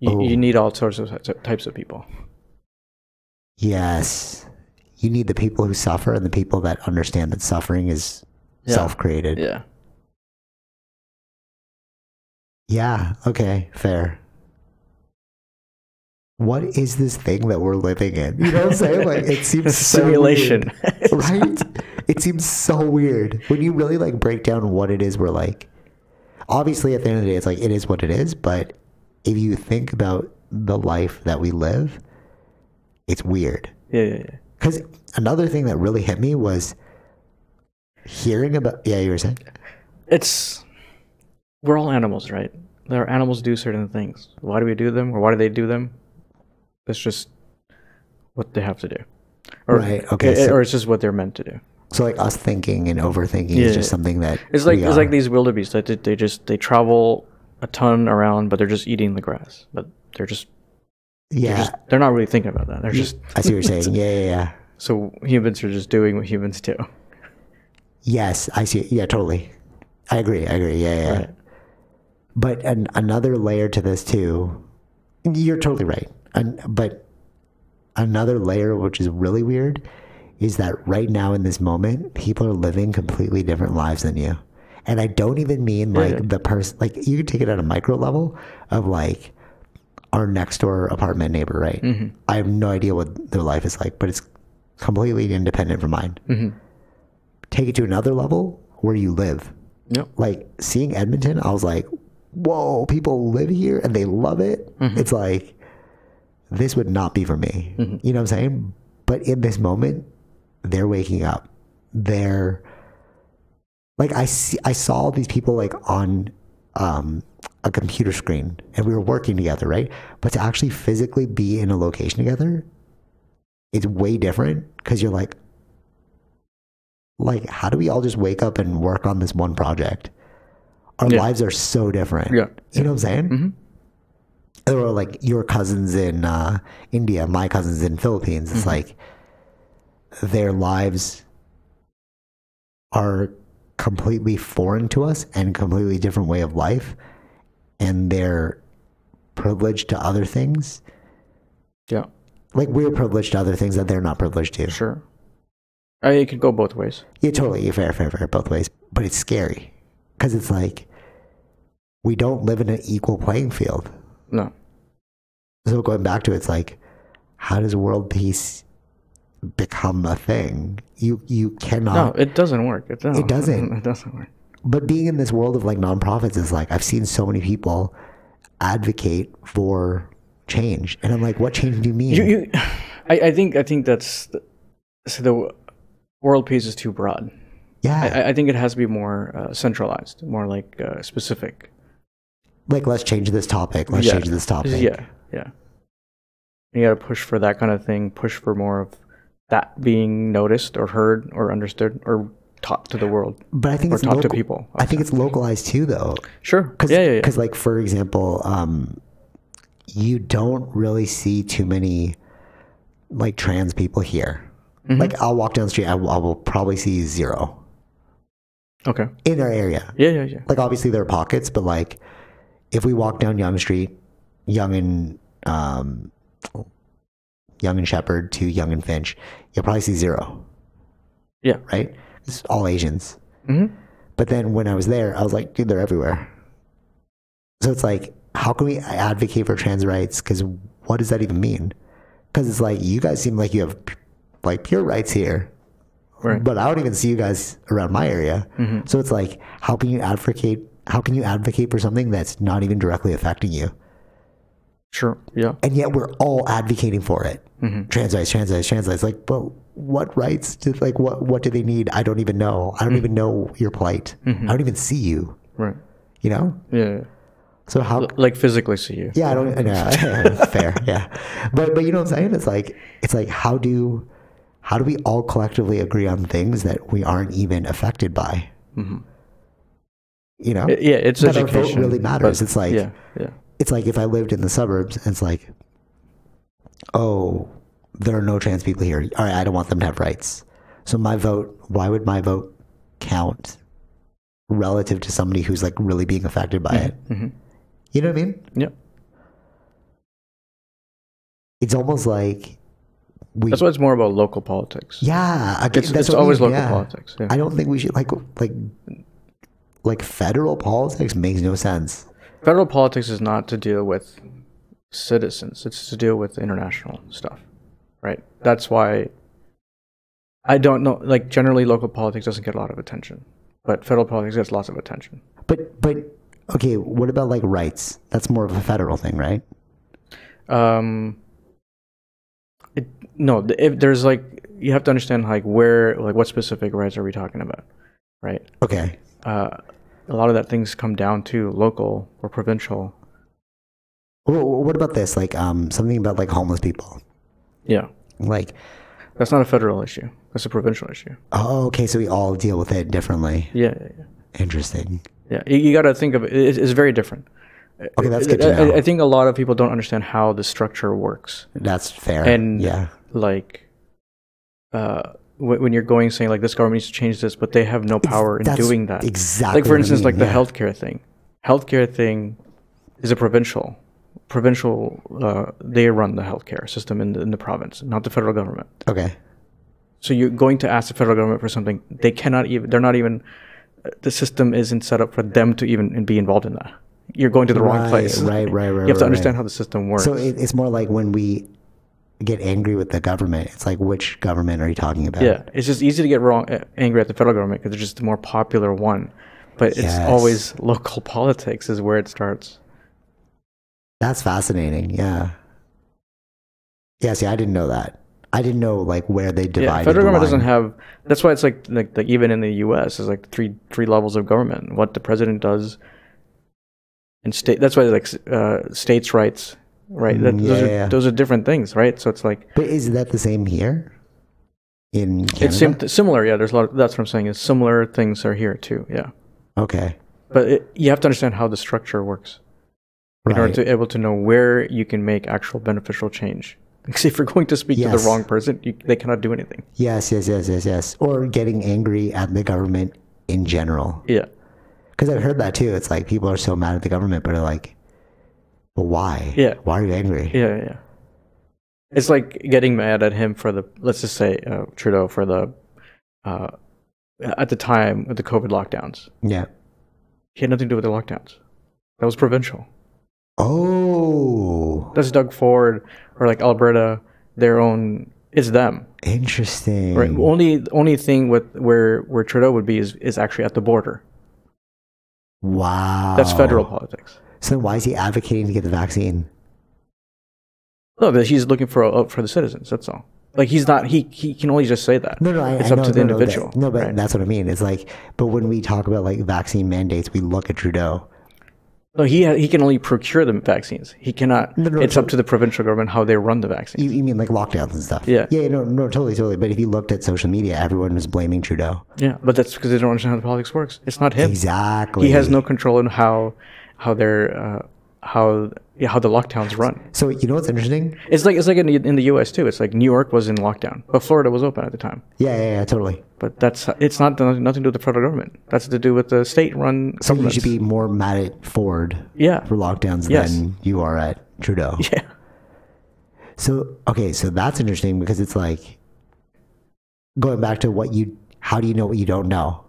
You, you need all sorts of types of people. Yes. You need the people who suffer and the people that understand that suffering is Yeah. self created. Yeah. Yeah. Okay. Fair. What is this thing that we're living in? You know what I'm saying? Like it seems so Simulation. weird, right? It seems so weird when you really like break down what it is we're like. Obviously, at the end of the day, it's like it is what it is. But if you think about the life that we live, it's weird. yeah, yeah, yeah. Because another thing that really hit me was hearing about. Yeah, you were saying. It's we're all animals, right? Our animals do certain things. Why do we do them, or why do they do them? It's just what they have to do, or Right, okay, eh, so- or it's just what they're meant to do. So like us thinking and overthinking Yeah. is just something that It's like it's like these wildebeest that they, they just they travel a ton around, but they're just eating the grass. But they're just they're, yeah. just, they're not really thinking about that. They're just I see what you're saying. Yeah, yeah, yeah. so humans are just doing what humans do. Yes, I see. Yeah, totally. I agree. I agree. Yeah, yeah. Right. But an, another layer to this too. You're totally right. An, but another layer, which is really weird, is that right now in this moment, people are living completely different lives than you. And I don't even mean like yeah. the person. Like you can take it at a micro level of like our next door apartment neighbor, right? Mm-hmm. I have no idea what their life is like, but it's completely independent from mine. Mm-hmm. Take it to another level where you live Yep. like seeing Edmonton, I was like, whoa, people live here and they love it. It's like, this would not be for me. You know what I'm saying? But in this moment, they're waking up. They're like, I see, I saw these people like on um, a computer screen and we were working together, right? But to actually physically be in a location together, it's way different because you're like, like, how do we all just wake up and work on this one project? Our Yeah. lives are so different. Yeah. You know what I'm saying? Or like your cousins in uh, India, my cousins in Philippines. It's Mm-hmm. like their lives are completely foreign to us and completely different way of life, and they're privileged to other things. Yeah. Like we're privileged to other things that they're not privileged to. Sure. I mean, it can go both ways. Yeah, totally. Fair, fair, fair. Both ways. But it's scary because it's like we don't live in an equal playing field. No. So going back to it, it's like, how does world peace become a thing? You you cannot. No, it doesn't work. It, doesn't. It doesn't. It doesn't work. But being in this world of like nonprofits is like I've seen so many people advocate for change, and I'm like, what change do you mean? You, you, I, I think, I think that's the, so the world peace is too broad. yeah, I, I think it has to be more uh, centralized, more like uh, specific. Like let's change this topic. Let's Yeah. change this topic. Yeah, yeah. You got to push for that kind of thing. Push for more of that being noticed or heard or understood or taught to the world But I think or it's taught to people. I think it's localized too, though. Sure. Cause, yeah, yeah, yeah. Because, like, for example, um, you don't really see too many like trans people here. Mm-hmm. Like, I'll walk down the street, I, will- I will probably see zero Okay. in our area. Yeah, yeah, yeah. Like, obviously, there are pockets, but like, if we walk down Yonge Street, Yonge and um, Yonge and Sheppard to Yonge and Finch, you'll probably see zero, Yeah. right? It's all Asians. hmm But then when I was there, I was like, dude, they're everywhere. So it's like, how can we advocate for trans rights? Because what does that even mean? Because it's like, you guys seem like you have like pure rights here. Right. But I don't even see you guys around my area. So it's like, how can you advocate? How can you advocate for something that's not even directly affecting you? Sure. Yeah. And yet we're all advocating for it. Mm-hmm. Trans rights, trans rights, trans rights. Like, but what rights? Do, like, what what do they need? I don't even know. I don't mm. even know your plight. Mm-hmm. I don't even see you. Right. You know. Yeah. yeah. So how? L- like physically see you. Yeah, I don't. No, fair. Yeah, but but you know what I'm saying? It's like it's like how do how do we all collectively agree on things that we aren't even affected by? Mm-hmm. You know, Yeah. It's That our vote really matters. but- It's like- yeah, yeah. it's like if I lived in the suburbs, it's like, oh, there are no trans people here. All right, I don't want them to have rights. So my vote, why would my vote count relative to somebody who's like really being affected by it? hmm You know what I mean? Yeah. It's almost like we. That's why it's more about local politics. yeah, I, It's, that's it's always mean, local yeah. politics. Yeah. I don't think we should like like like federal politics makes no sense. federal politics is not to deal with citizens; it's to deal with international stuff, right? That's why I don't know. Like generally, local politics doesn't get a lot of attention, but federal politics gets lots of attention. But but okay, what about like rights? That's more of a federal thing, right? Um, it, no, if there's like you have to understand like where like what specific rights are we talking about, right? Okay. Uh, a lot of that things come down to local or provincial. Well, what about this? Like um something about like homeless people. Yeah, Like that's not a federal issue. That's a provincial issue. oh, okay, so we all deal with it differently. Yeah, yeah, yeah. Interesting. Yeah, you, you got to think of it. It's, it's very different. Okay, that's good to I, I- know. I think a lot of people don't understand how the structure works. That's fair. And yeah. like, uh, when you're going saying like this government needs to change this, but they have no power in doing that. Exactly. like for what I instance, mean, like the healthcare thing. Healthcare thing is a provincial. Provincial, uh, they run the healthcare system in the, in the province, not the federal government. Okay. So you're going to ask the federal government for something they cannot even. They're not even. The system isn't set up for them to even be involved in that. You're going to the wrong Right, place. right, right, right, You have to right, understand right. how the system works. So it, it's more like when we get angry with the government, it's like which government are you talking about? yeah, it's just easy to get wrong, uh, angry at the federal government because it's just the more popular one. But it's Yes. always local politics is where it starts. That's fascinating. Yeah. Yeah, see, I didn't know that. I didn't know like where they divided. Yeah, federal the government doesn't have. That's why it's like like like even in the U.S. there's like three three levels of government. What the president does, and state. That's why like uh, states' rights, right? That, Mm, those yeah, are yeah. those are different things, right? So it's like But is that the same here? In Canada? it's sim- similar. Yeah, there's a lot. that's what I'm saying. Is similar things are here too. Yeah, okay. but it, you have to understand how the structure works in order Right. to able to know where you can make actual beneficial change. Because if you're going to speak to the wrong person, you, they cannot do anything. Yes, yes, yes, yes, yes. Or getting angry at the government in general. Yeah. Because I've heard that too. It's like people are so mad at the government, but they're like, but why? Yeah. Why are you angry? Yeah, yeah. It's like getting mad at him for the let's just say uh, Trudeau for the uh, at the time with the COVID lockdowns. Yeah. He had nothing to do with the lockdowns. That was provincial. Oh, That's Doug Ford or like Alberta. Their own. It's them. interesting. Right. Only only thing with where where Trudeau would be is is actually at the border. Wow. That's federal politics. So then why is he advocating to get the vaccine? No, that he's looking for uh, for the citizens. That's all. Like he's not. He he can only just say that. No, no, I, it's I up know, to the no, individual. No, but right? that's what I mean. It's like, but when we talk about like vaccine mandates, we look at Trudeau. No, he ha- he can only procure the vaccines. He cannot. No, no, it's up to the provincial government how they run the vaccines. You, you mean like lockdowns and stuff? Yeah. Yeah, no, no, totally, totally. But if you looked at social media, everyone was blaming Trudeau. yeah, but that's because they don't understand how the politics works. It's not him. Exactly. He has no control in how how their uh, how yeah, how the lockdowns run. So you know what's interesting? It's like it's like in the, in the U.S. too. It's like New York was in lockdown, but Florida was open at the time. Yeah, yeah, yeah, totally. But that's it's not nothing to do with the federal government. That's to do with the state-run So you should be more mad at Ford yeah, for lockdowns Yes. than you are at Trudeau. yeah, So okay, so that's interesting because it's like going back to what you. How do you know what you don't know?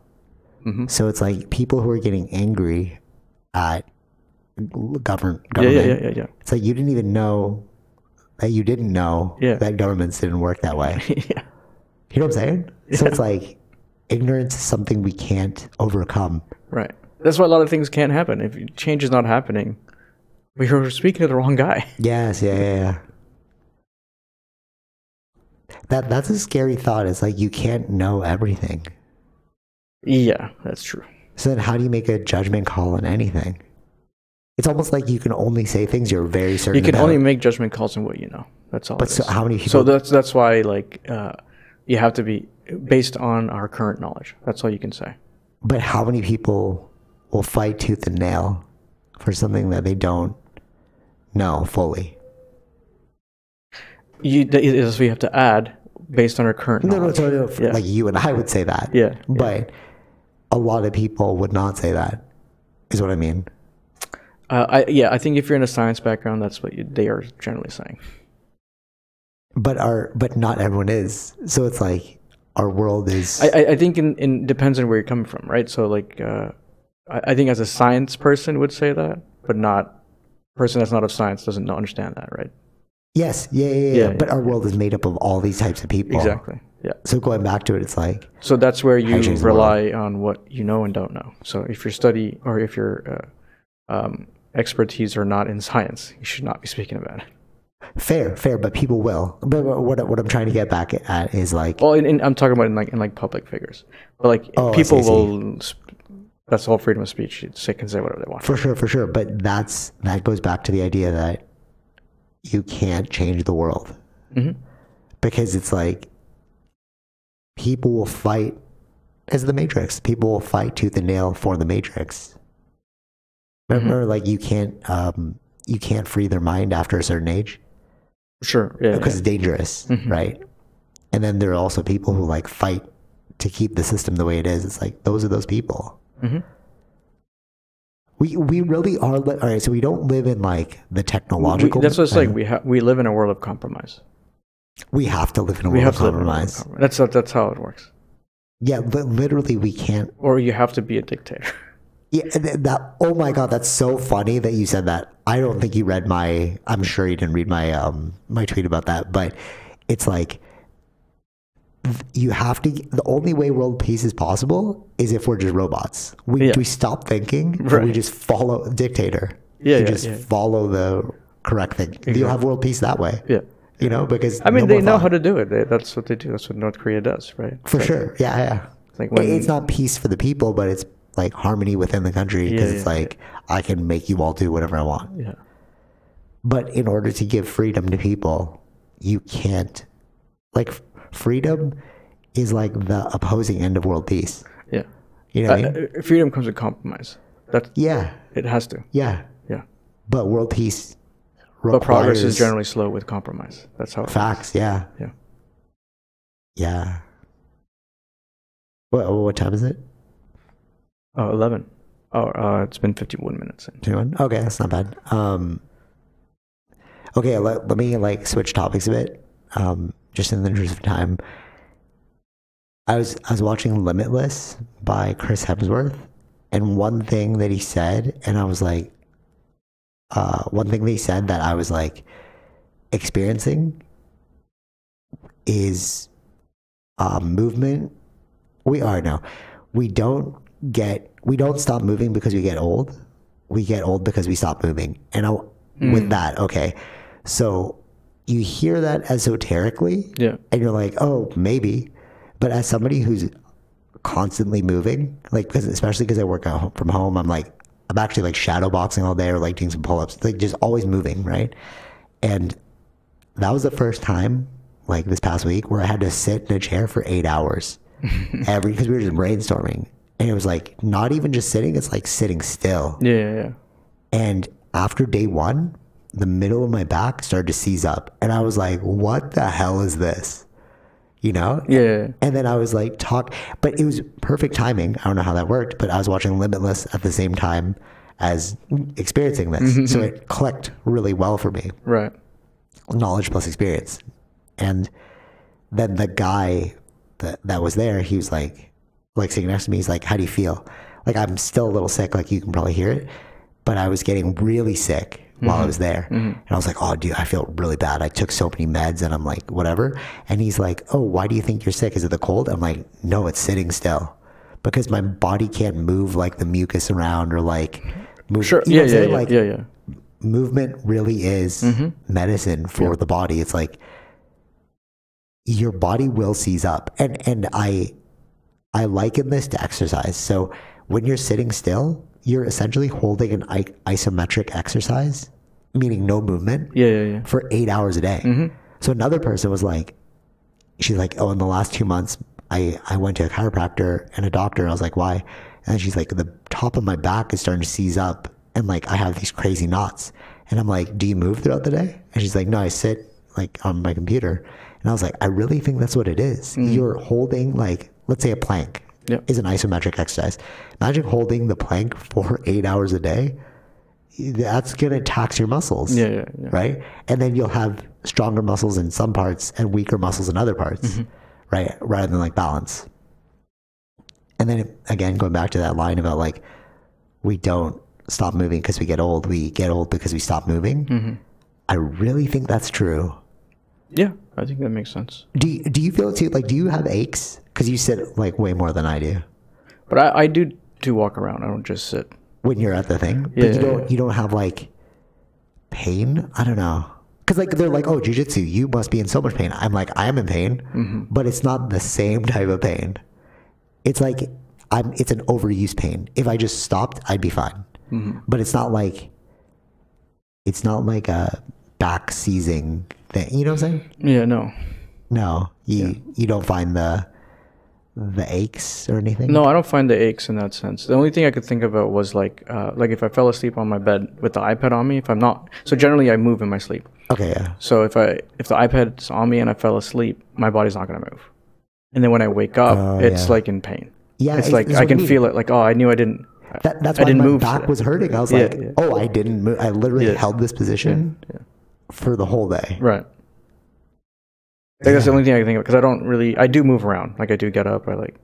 Mhm. So it's like people who are getting angry at government. yeah, yeah, yeah, yeah, It's like you didn't even know that you didn't know Yeah. that governments didn't work that way. yeah. yeah. You know what I'm saying? So it's like ignorance is something we can't overcome. Right. That's why a lot of things can't happen. If change is not happening, we are speaking to the wrong guy. Yes, yeah, yeah, yeah. That that's a scary thought. It's like you can't know everything. Yeah, that's true. So then how do you make a judgment call on anything? It's almost like you can only say things you're very certain You can about. only make judgment calls on what you know. That's all. But so how many people So that's that's why like uh, you have to be based on our current knowledge. That's all you can say. but how many people will fight tooth and nail for something that they don't know fully? You is we have to add based on our current No, no, knowledge. totally. no, Yeah. Like you and I would say that. Yeah, yeah. But a lot of people would not say that. Is what I mean. Uh, I yeah, I think if you're in a science background, that's what you, they are generally saying. But our but not everyone is. So it's like our world is I, I- think in, in depends on where you're coming from, right? So like, uh, I, I think as a science person would say that, but not person that's not of science doesn't know, understand that, right? Yes, yeah, yeah, yeah. Yeah, but yeah, our world is made up of all these types of people. Exactly. Yeah. So going back to it, it's like So that's where you rely on what you know and don't know. So if your study or if your uh, um, expertise are not in science, you should not be speaking about it. fair, fair, but people will. But what what I'm trying to get back at is like Well, in, in, I'm talking about in like in like public figures, but like Oh, I people see, I will. That's all freedom of speech. Say can say whatever they want. for sure, for sure. But that's that goes back to the idea that you can't change the world Mhm. because it's like people will fight as the Matrix. People will fight tooth and nail for the Matrix. Remember, like you can't um, you can't free their mind after a certain age. Sure. Yeah. because yeah. it's dangerous, right? And then there are also people who like fight to keep the system the way it is. It's like those are those people. Mhm. We we really are. Li- all right, so we don't live in like the We- technological. that's what it's like. We have we live in a world of compromise. we have to live in a We world have of to live in a world of compromise. compromise. That's how- that's how it works. Yeah, li- literally, we can't. Or you have to be a dictator. Yeah, that. Oh my god, that's so funny that you said that. I don't think you read my. I'm sure you didn't read my um my tweet about that, but it's like you have to. The only way world peace is possible is if we're just robots. We Yeah. we stop thinking. and we just follow dictator. Yeah, you yeah, just yeah. follow the correct thing. You'll have world peace that way. yeah. You know, because I mean, no they know how to do it. They, that's what they do. That's what North Korea does, right? for sure. Yeah, yeah. Like when it's not peace for the people, but it's like harmony within the country because Yeah, it's yeah, like I can make you all do whatever I want. yeah. But in order to give freedom to people, you can't like freedom is like the opposing end of world peace. Yeah. You know what I mean? Uh, uh, freedom comes with compromise. That Yeah, it has to. yeah. Yeah. But world peace But progress is generally slow with compromise. That's how. It facts. Yeah, Yeah. yeah. What what time is it? Oh, 11. Oh, uh, it's been 51 minutes. in. Twenty-one. Okay, that's not bad. Um, okay, let, let me like switch topics a bit. Um, just in the interest of time. I was I was watching Limitless by Chris Hemsworth, and one thing that he said, and I was like, uh, one thing that he said that I was like experiencing is uh, movement. We are now. we don't get we don't stop moving because we get old. We get old because we stop moving. And I, hmm. with that, okay, so you hear that esoterically, Yeah. and you're like, oh, maybe. But as somebody who's constantly moving, like because especially because I work out from home, I'm like I'm actually like shadow boxing all day or like doing some pull ups, like just always moving, right? And that was the first time, like this past week, where I had to sit in a chair for eight hours every because we were just brainstorming, and it was like not even just sitting; it's like sitting still. Yeah, yeah, yeah. And after day one, the middle of my back started to seize up. And I was like, what the hell is this? You know? Yeah. And then I was like, talk, but it was perfect timing. I don't know how that worked, but I was watching Limitless at the same time as experiencing this. Mm-hmm, so mm-hmm. it clicked really well for me Right. knowledge plus experience. And then the guy that, that was there, he was like, like sitting next to me, he's like, how do you feel? Like, I'm still a little sick, like you can probably hear it, but I was getting really sick while I mm-hmm. was there. Mm-hmm. And I was like, oh, dude, I feel really bad. I took so many meds and I'm like, whatever. And he's like, oh, why do you think you're sick? Is it the cold? I'm like, no, it's sitting still because my body can't move like the mucus around or like move. Sure. you know Yeah, yeah, yeah, Like, yeah, yeah. movement really is mm-hmm. medicine for the body. It's like your body will seize up. And and I I liken this to exercise. So when you're sitting still, you're essentially holding an I- isometric exercise, meaning no movement, Yeah, yeah, yeah. for eight hours a day. Mm-hmm. So another person was like, she's like, oh, in the last two months, I, I went to a chiropractor and a doctor. And I was like, why? And she's like, the top of my back is starting to seize up. And like, I have these crazy knots. And I'm like, do you move throughout the day? And she's like, no, I sit like on my computer. And I was like, I really think that's what it is. Mm-hmm. You're holding like, let's say a plank Yeah. is an isometric exercise. Imagine holding the plank for eight hours a day. That's going to tax your muscles Yeah, yeah, yeah. right? And then you'll have stronger muscles in some parts and weaker muscles in other parts, Mm-hmm. right? Rather than like balance. And then again, going back to that line about like, we don't stop moving because we get old. We get old because we stop moving. Mm-hmm. I really think that's true. Yeah, I think that makes sense. Do you, do you feel it too? Like, do you have aches? Because you sit like way more than I do But I, I do do walk around. I don't just sit. when you're at the thing. Yeah, you don't you don't have like pain. I don't know. Because like they're like, oh, jujitsu, you must be in so much pain. I'm like, I am in pain, Mm-hmm. but it's not the same type of pain. It's like I'm. It's an overuse pain. If I just stopped, I'd be fine. Mm-hmm. But it's not like. It's not like a back seizing thing. You know what I'm saying? Yeah, no. No, you you don't find the the aches or anything. No, I don't find the aches in that sense. The only thing I could think about was like, uh, like if I fell asleep on my bed with the iPad on me. If I'm not, so generally I move in my sleep. Okay, yeah. So if I if the iPad's on me and I fell asleep, my body's not gonna move. And then when I wake up, Oh, it's yeah. like in pain. Yeah, it's it's- like I can mean. feel it. Like oh, I knew I didn't. That, that's I why didn't my move back was hurting. I was Yeah, like, oh, I didn't move. I literally held this position for the whole day. Right. I think that's the only thing I can think of because I don't really. I do move around. Like I do get up. I like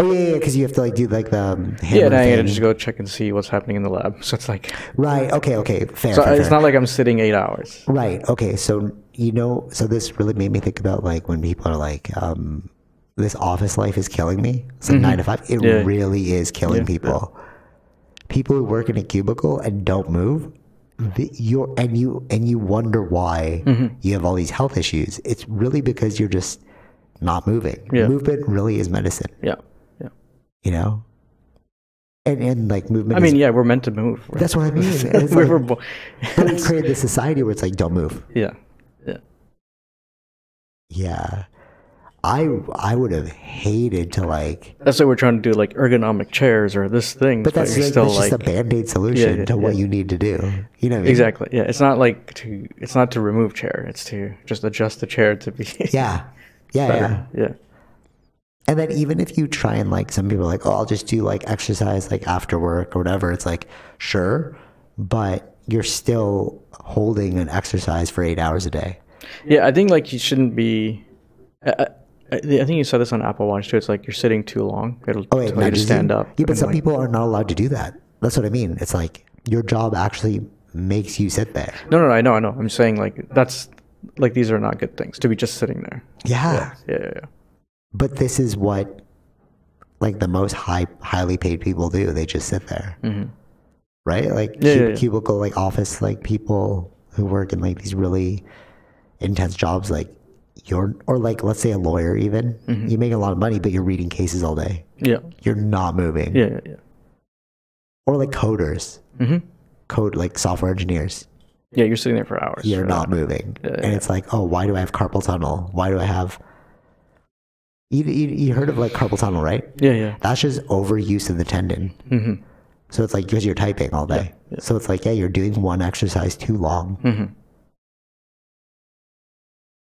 Oh yeah, yeah, because you have to like do like the um, yeah. And I gotta just go check and see what's happening in the lab. So it's like Right. Okay. Okay. Fair. so fair, it's fair. not like I'm sitting eight hours. Right. Okay. So you know, so this really made me think about like when people are like, um, "This office life is killing me." It's like nine to five. It. Yeah. really is killing Yeah, people. People who work in a cubicle and don't move, the, you're and you and you wonder why Mm-hmm. you have all these health issues. It's really because you're just not moving. Yeah. Movement really is medicine. Yeah. Yeah. You know. And and like movement. I mean, is, yeah, we're meant to move. right? that's what I mean. It's we like- were bo- but we created this society where it's like don't move. yeah. Yeah. Yeah. I I would have hated to like That's why we're trying to do like ergonomic chairs or this thing. but that's, you're like, still that's just like a band-aid solution yeah, to what you need to do. You know what I mean? exactly. Yeah, it's not like to. It's not to remove chair. It's to just adjust the chair to be. Yeah. Yeah, yeah. better. Yeah. And then even if you try and like some people are like, oh, I'll just do like exercise like after work or whatever. It's like, sure, but you're still holding an exercise for eight hours a day. Yeah, I think like you shouldn't be. I, I, I think you said this on Apple Watch too. It's like you're sitting too long. It'll Oh, wait, tell you to stand up. Yeah, but some like- people are not allowed to do that. That's what I mean. It's like your job actually makes you sit there. No, no, no, I know, I know. I'm saying like that's like these are not good things to be just sitting there. Yeah. Yeah, yeah, yeah. But this is what like the most high highly paid people do. They just sit there. Right? Like Mm-hmm. Yeah, cu- yeah, yeah. cubicle like office like people who work in like these really intense jobs like you're or like let's say a lawyer even. Mm-hmm. You make a lot of money but you're reading cases all day. Yeah, You're not moving. yeah, yeah, yeah. Or like coders. Mhm. Code like software engineers. Yeah, you're sitting there for hours. You're for not that. moving. Yeah, and yeah. it's like, oh, why do I have carpal tunnel? Why do I have you, you, you heard of like carpal tunnel, right? Yeah, yeah. That's just overuse of the tendon. hmm So it's like because you're typing all day. So it's like, yeah, you're doing one exercise too long.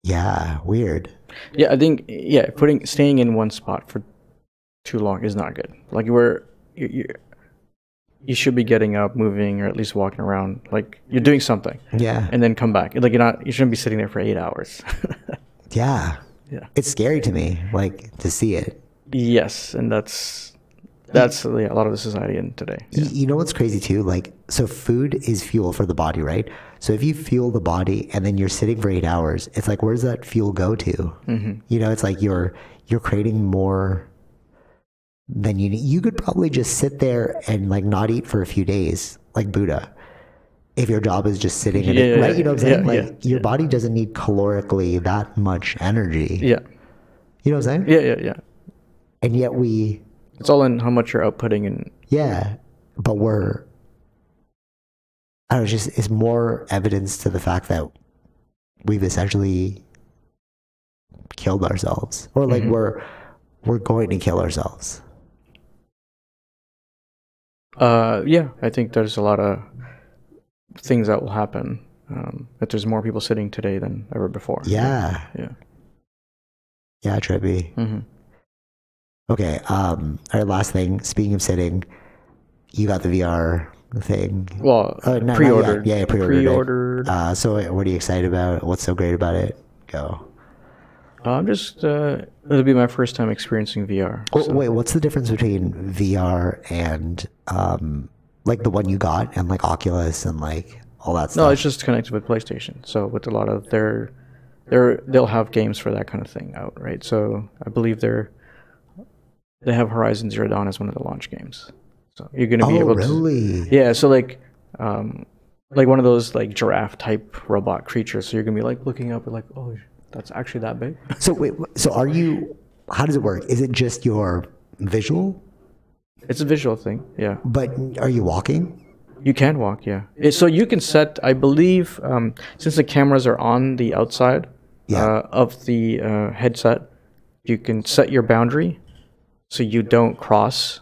Yeah, weird. Yeah, I think yeah, putting staying in one spot for too long is not good. Like we're you you, you should be getting up, moving, or at least walking around. Like you're doing something, Yeah. and then come back. Like you're not. You shouldn't be sitting there for eight hours. yeah. yeah. It's scary to me, like to see it. Yes, and that's that's yeah, a lot of the society in today. Y- You know what's crazy too? Like, so food is fuel for the body, right? So if you fuel the body and then you're sitting for eight hours, it's like, where does that fuel go to? Mm-hmm. You know, it's like you're you're creating more than you need. You could probably just sit there and like not eat for a few days, like Buddha. If your job is just sitting, in it, Yeah, right? You know what I'm saying? yeah, like yeah, your body doesn't need calorically that much energy. Yeah, You know what I'm saying? yeah, yeah, yeah. And yet we It's all in how much you're outputting, and Yeah, but we're. I don't know. It's just it's more evidence to the fact that we've essentially killed ourselves, or like we're we're going to kill ourselves. uh, yeah, I think there's a lot of things that will happen. Um, that there's more people sitting today than ever before. Yeah, yeah. yeah, trippy. hmm Okay. Um. All right. Last thing. Speaking of sitting, you got the VR thing. Well, Uh, no, pre-ordered. Yeah, pre-ordered. Pre-ordered. Uh. So, what are you excited about? What's so great about it? Go. Uh, I'm just. Uh, it'll be my first time experiencing VR. Oh, so- Wait, what's the difference between VR and um, like the one you got, and like Oculus and like all that stuff? No, it's just connected with PlayStation. So with a lot of their, their they'll have games for that kind of thing out, right? So I believe they're they have Horizon Zero Dawn as one of the launch games. So you're gonna be oh, able to really? Yeah, so like um like one of those like giraffe type robot creatures. So you're gonna be like looking up and like, oh that's actually that big. So wait, so are you? How does it work? Is it just your visual? It's a visual thing, yeah. But are you walking? You can walk, yeah. So you can set, I believe, um, since the cameras are on the outside Yeah. uh, of the uh, headset, you can set your boundary so you don't cross.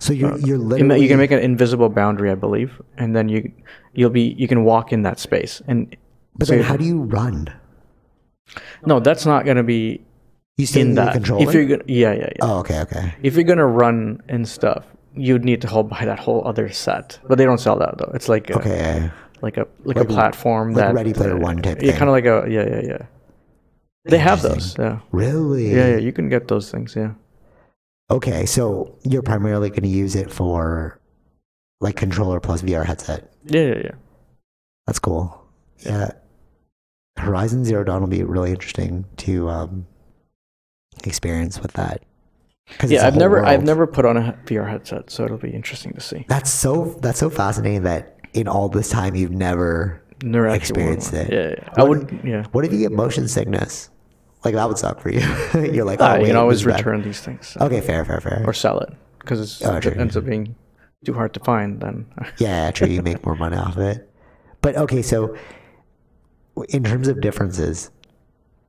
So you're uh, you're You literally You can make an invisible boundary, I believe, and then you you'll be you can walk in that space. And But so then how do you run? no, that's not going to be You still in that. controller. If you're gonna, yeah, yeah, yeah. oh, okay, okay. If you're gonna run and stuff, you'd need to hold by that whole other set. But they don't sell that though. It's like a, Okay. like a like, a platform like that Ready Player One type Yeah, kind of like a yeah yeah yeah. They have those. Yeah. Really? yeah yeah. You can get those things. Yeah. Okay, so you're primarily going to use it for like controller plus VR headset. Yeah yeah yeah. That's cool. Yeah. Horizon Zero Dawn will be really interesting to um, experience with that. Yeah, I've never I've never put on a VR headset, so it'll be interesting to see. That's so that's so fascinating that in all this time you've never. Never Experienced it. Yeah, yeah. I would. Yeah. What if you get motion sickness? Like that would suck for you. you're like, oh, Ah, you can always is bad. return these things Okay, fair, fair, fair. or sell it because Oh, it ends up being too hard to find. Then Yeah, true. You make more money off of it. But okay, so in terms of differences,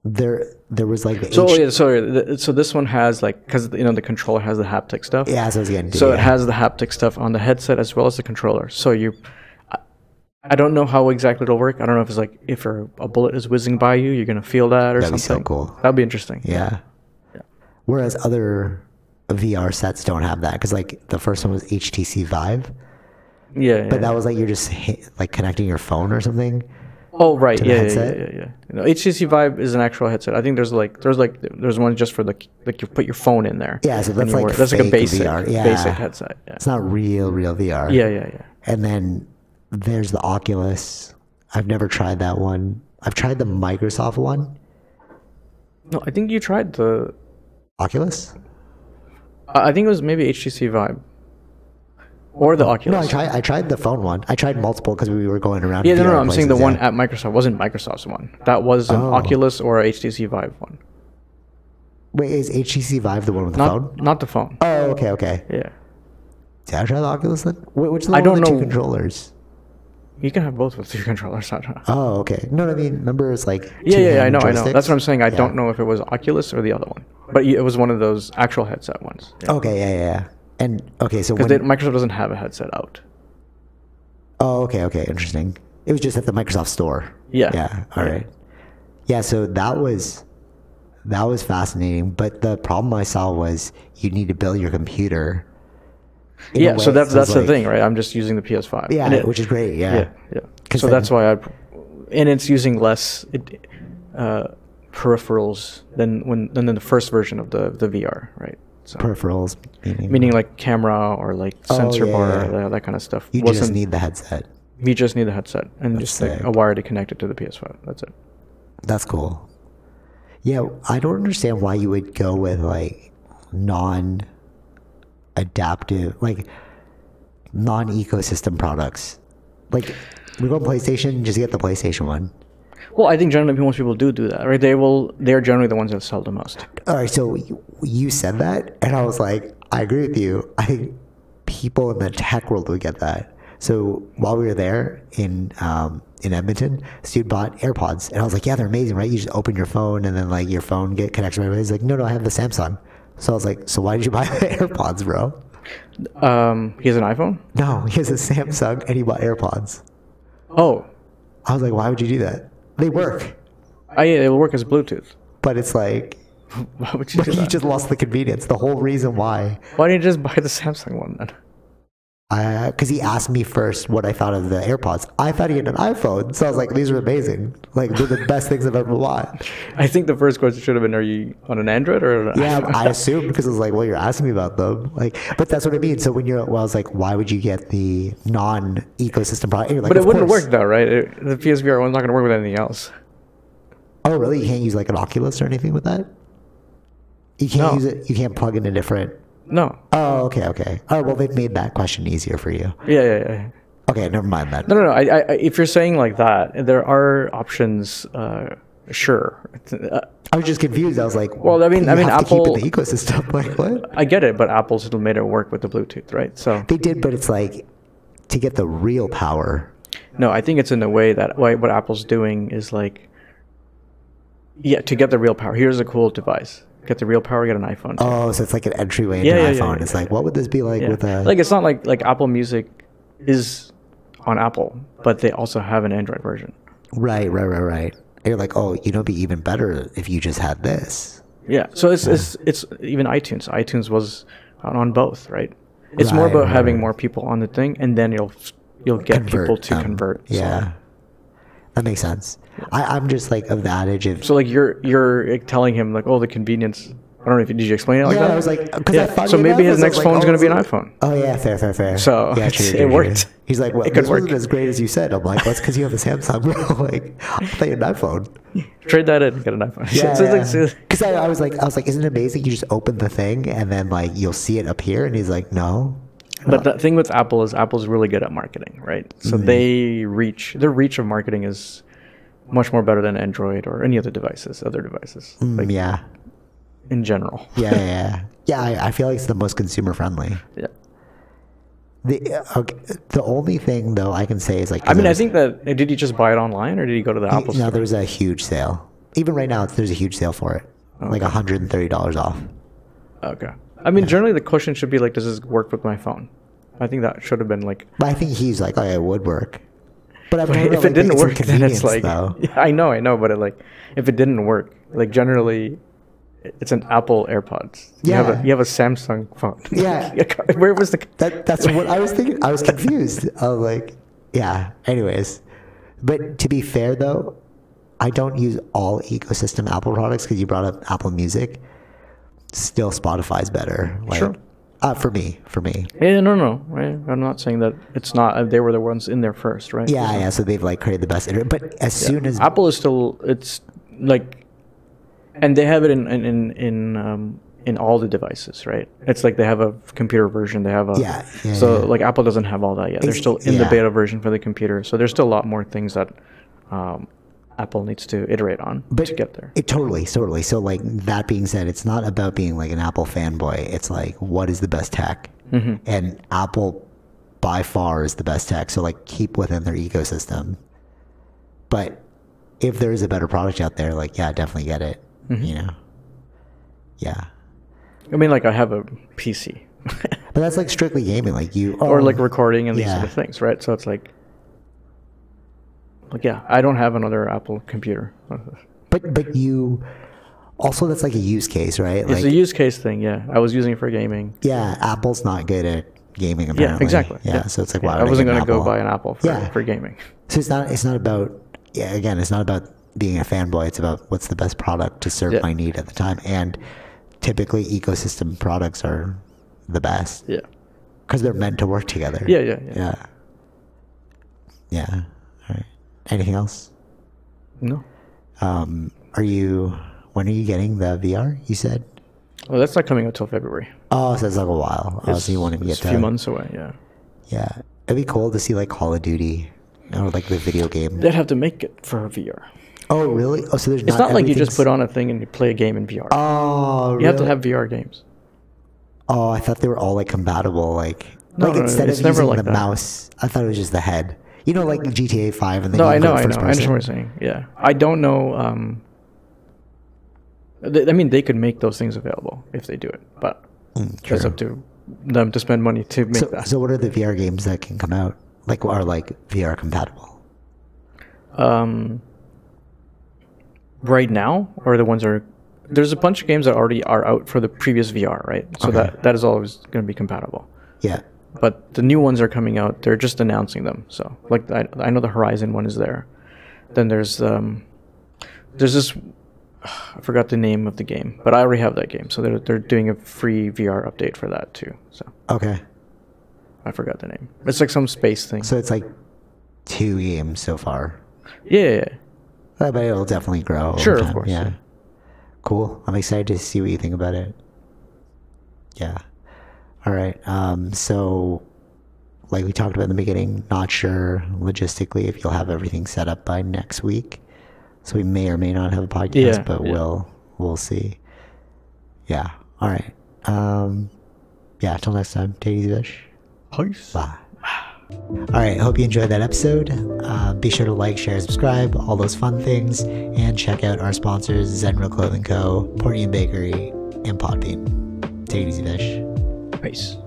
there there was like the so H- yeah, sorry. So this one has like because you know the controller has the haptic stuff. yeah, so I getting to So yeah. it has the haptic stuff on the headset as well as the controller. So you, I- don't know how exactly it'll work. I don't know if it's like if a, a bullet is whizzing by you, you're gonna feel that or That'd be so cool. That'd be interesting. Yeah. Whereas other VR sets don't have that because like the first one was HTC Vive, Yeah. yeah. but that was like you're just hit, like connecting your phone or something. oh right. Yeah, yeah, yeah. Yeah. Yeah. You know, HTC Vive is an actual headset. I think there's like there's like there's one just for the like you put your phone in there. Yeah, so that's like that's like a basic VR. Yeah. basic headset. Yeah. It's not real, real VR. Yeah. Yeah. Yeah. And then there's the Oculus. I've never tried that one. I've tried the Microsoft one. No, I think you tried the. Oculus? I think it was maybe HTC Vive. Or the Oculus. No, I tried. I tried the phone one. I tried multiple because we were going around. Yeah, no, no, no, I'm saying the places, one at Microsoft wasn't Microsoft's one. That was an Oh. Oculus or a HTC Vive one. Wait, is HTC Vive the one with the Not phone? not the phone. Oh, okay, okay. Yeah. Did I try the Oculus then? Which is the I one with don't the two controllers? You can have both with your controllers. I don't know. Oh, okay. No, I mean, remember it's like Yeah, two yeah, yeah, I hand know, I know. That's what I'm saying. I Yeah. don't know if it was Oculus or the other one, but it was one of those actual headset ones. Okay, yeah, yeah, yeah. And okay, so Because Microsoft doesn't have a headset out. oh, okay, okay, interesting. It was just at the Microsoft store. Yeah. Yeah. All right. Yeah. So that was that was fascinating. But the problem I saw was you need to build your computer. In a Yeah, so way that's so that's it's the thing, right? I'm just using the PS5. Yeah, And it- which is great. Yeah. yeah, yeah. 'Cause So then- that's why I, and it's using less it, uh, peripherals than when than the first version of the the VR, right? So Peripherals, meaning, meaning like camera or like Oh, sensor yeah, bar, yeah. That, that kind of stuff. you wasn't just need the headset. you just need the headset and That's just like sick. a wire to connect it to the PS5. That's it. That's cool. Yeah, I don't understand why you would go with like non adaptive, like non ecosystem products. Like we go on PlayStation, just get the PlayStation one. Well, I think generally most people do do that, right? They will. They're generally the ones that sell the most. All right, so you, said that, and I was like, I agree with you. I think people in the tech world would get that. So while we were there in um, in Edmonton, dude bought AirPods, and I was like, yeah, they're amazing, right? You just open your phone, and then like your phone get connected. to He's like, no, no, I have the Samsung. So I was like, so why did you buy the AirPods, bro? Um, he has an iPhone. No, he has a Samsung, and he bought AirPods. Oh, I was like, why would you do that? They work, I, it will work as Bluetooth. but it's like Why would you do you that? just lost the convenience. The whole reason why. Why didn't you just buy the Samsung one then? Uh, because he asked me first what I thought of the AirPods. I thought he had an iPhone, so I was like, "These are amazing! Like they're the best things I've ever bought." I think the first question should have been, "Are you on an Android or?" An Yeah, iPhone? I assumed because I was like, "Well, you're asking me about them." Like, but that's what I mean. So when you're, well, I was like, "Why would you get the non-ecosystem product?" Like, but it wouldn't course." work though, right? It, the PSVR one's not going to work with anything else. Oh, really? You can't use like an Oculus or anything with that. You can't No. use it. You can't plug in a different. No. Oh, okay, okay. Oh, well, they've made that question easier for you. Yeah, yeah, yeah. Okay, never mind that. No, no, no. I, I, if you're saying like that, there are options. Uh, sure. Uh, I was just confused. I was like, Well, I mean- you I mean, Apple- the ecosystem. Like what? I get it, but Apple still made it work with the Bluetooth, right? So They did, but it's like to get the real power. no, I think it's in a way that what Apple's doing is like, yeah, to get the real power. Here's a cool device. Get the real power. Get an iPhone. too. Oh, so it's like an entryway into Yeah, iPhone. yeah, it's like, what would this be like with a? like it's not like like Apple Music is on Apple, but they also have an Android version. right, right, right, right. And you're like, oh, you know, it'd be even better if you just had this. Yeah. So it's it's it's even iTunes. iTunes was on, both, right? It's more about right, having more people on the thing, and then you'll you'll get people to them. convert. So- Yeah, that makes sense. I, I'm just like of the adage of So like you're you're telling him like, oh, the convenience. I don't know if you, did you explain it like yeah, that? I was like, because I Yeah. thought So maybe his next like, phone's oh, gonna be an iPhone. Oh yeah, fair, fair, fair. So, yeah, it's- true, it true, true. worked. He's like, well, It could work. as great as you said. I'm like, well, it's because you have a Samsung, bro. like, I thought you had an iPhone. Trade that in, get an iPhone. Yeah, So it's like- because I, I was like, I was like, isn't it amazing? You just open the thing and then like you'll see it appear, and he's like, no. But the thing with Apple is Apple's really good at marketing, right? So Mm-hmm. they reach their reach of marketing is much more better than Android or any other devices, other devices, Mm, like yeah, in general. yeah, yeah, yeah. yeah I, I feel like it's the most consumer friendly. Yeah. The uh, okay, the only thing though I can say is like, I mean, I think that did he just buy it online or did he go to the Apple store? no, there's a huge sale. Even right now, there's a huge sale for it, like hundred and thirty dollars off. Okay. I mean, generally the question should be like, does this work with my phone? I think that should have been like, But I think he's like, oh, yeah, it would work. But heard if like, it didn't work, then it's like, though. Yeah, I know, I know, but it, like, if it didn't work, like generally, it's an Apple AirPods. You have Yeah. a you have a Samsung phone. Yeah. Where was the? That that's what I was thinking. I was confused. I was like, yeah. Anyways, but to be fair though, I don't use all ecosystem Apple products because you brought up Apple Music. Still, Spotify's better. Like, Sure. Uh, for me, for me. Yeah, no, no. Right? I'm not saying that it's not. uh, They were the ones in there first, right? Yeah, yeah. So they've like created the best. But as soon as Apple is still it's like, and they have it in in in in, um, in all the devices, right? It's like they have a computer version. They have a Yeah, yeah, so yeah. like Apple doesn't have all that yet. They're still in the beta version for the computer. So there's still a lot more things that um, Apple needs to iterate on But to get there. It totally, totally. So like that being said, it's not about being like an Apple fanboy. It's like what is the best tech, Mm-hmm. and Apple by far is the best tech. So like keep within their ecosystem. But if there is a better product out there, like yeah, definitely get it. Mm-hmm. You know. Yeah, I mean, like I have a PC. but that's like strictly gaming. Like you or oh, like recording and these yeah. other things, right? So it's like, like yeah, I don't have another Apple computer. But but you also that's like a use case, right? It's Like a use case thing. Yeah, I was using it for gaming. yeah, Apple's not good at gaming. Yeah, Apparently. exactly. Yeah, so it's like Yeah, why I wasn't gonna go buy an Apple for, Yeah. for gaming. So it's not it's not about yeah again it's not about being a fanboy. It's about what's the best product to serve Yeah. my need at the time. And typically ecosystem products are the best Yeah, because they're meant to work together. yeah, yeah, yeah. Yeah. Yeah. Anything else? No, Um, are you? When are you getting the VR? You said. well, that's not coming out till February. Oh, so it's like a while. Oh, so you want to It's get a few months away. Yeah, Yeah, it'd be cool to see like Call of Duty or like the video game. they'd have to make it for VR. Oh, really? Oh, so there's It's not like you just put on a thing and you play a game in VR. Oh, you have to have VR games. Oh, I thought they were all like compatible. Like, No, like no, instead it's of never using like the that. mouse, I thought it was just the head. You know, like GTA Five and the No, I know, I know. I understand what person. you're saying. Yeah, I don't know. Um, th- I mean, they could make those things available if they do it, but Mm, true. up to them to spend money to make So, that. so what are the VR games that can come out? Like, are like VR compatible? Um, right now, or the ones that are there's a bunch of games that already are out for the previous VR, right? So Okay. that that is always going to be compatible. Yeah. But the new ones are coming out. They're just announcing them. So like I, I know the Horizon one is there. Then there's um, there's this I forgot the name of the game, but I already have that game. So they're they're doing a free VR update for that too. So Okay. I forgot the name. It's like some space thing. So it's like two games so far. yeah. Uh, But it'll definitely grow. Sure, of course, Yeah. yeah. Cool. I'm excited to see what you think about it. Yeah. All right. Um, so, like we talked about in the beginning, not sure logistically if you'll have everything set up by next week. So we may or may not have a podcast, Yeah, but yeah. we'll we'll see. Yeah. All right. Um, yeah. Till next time. Take it easy, fish. Peace. Bye. All right, hope you enjoyed that episode. Uh, be sure to like, share, subscribe, all those fun things, and check out our sponsors Zen Real Clothing Co., Port Union Bakery, and Podbean. Take it easy, fish. Peace.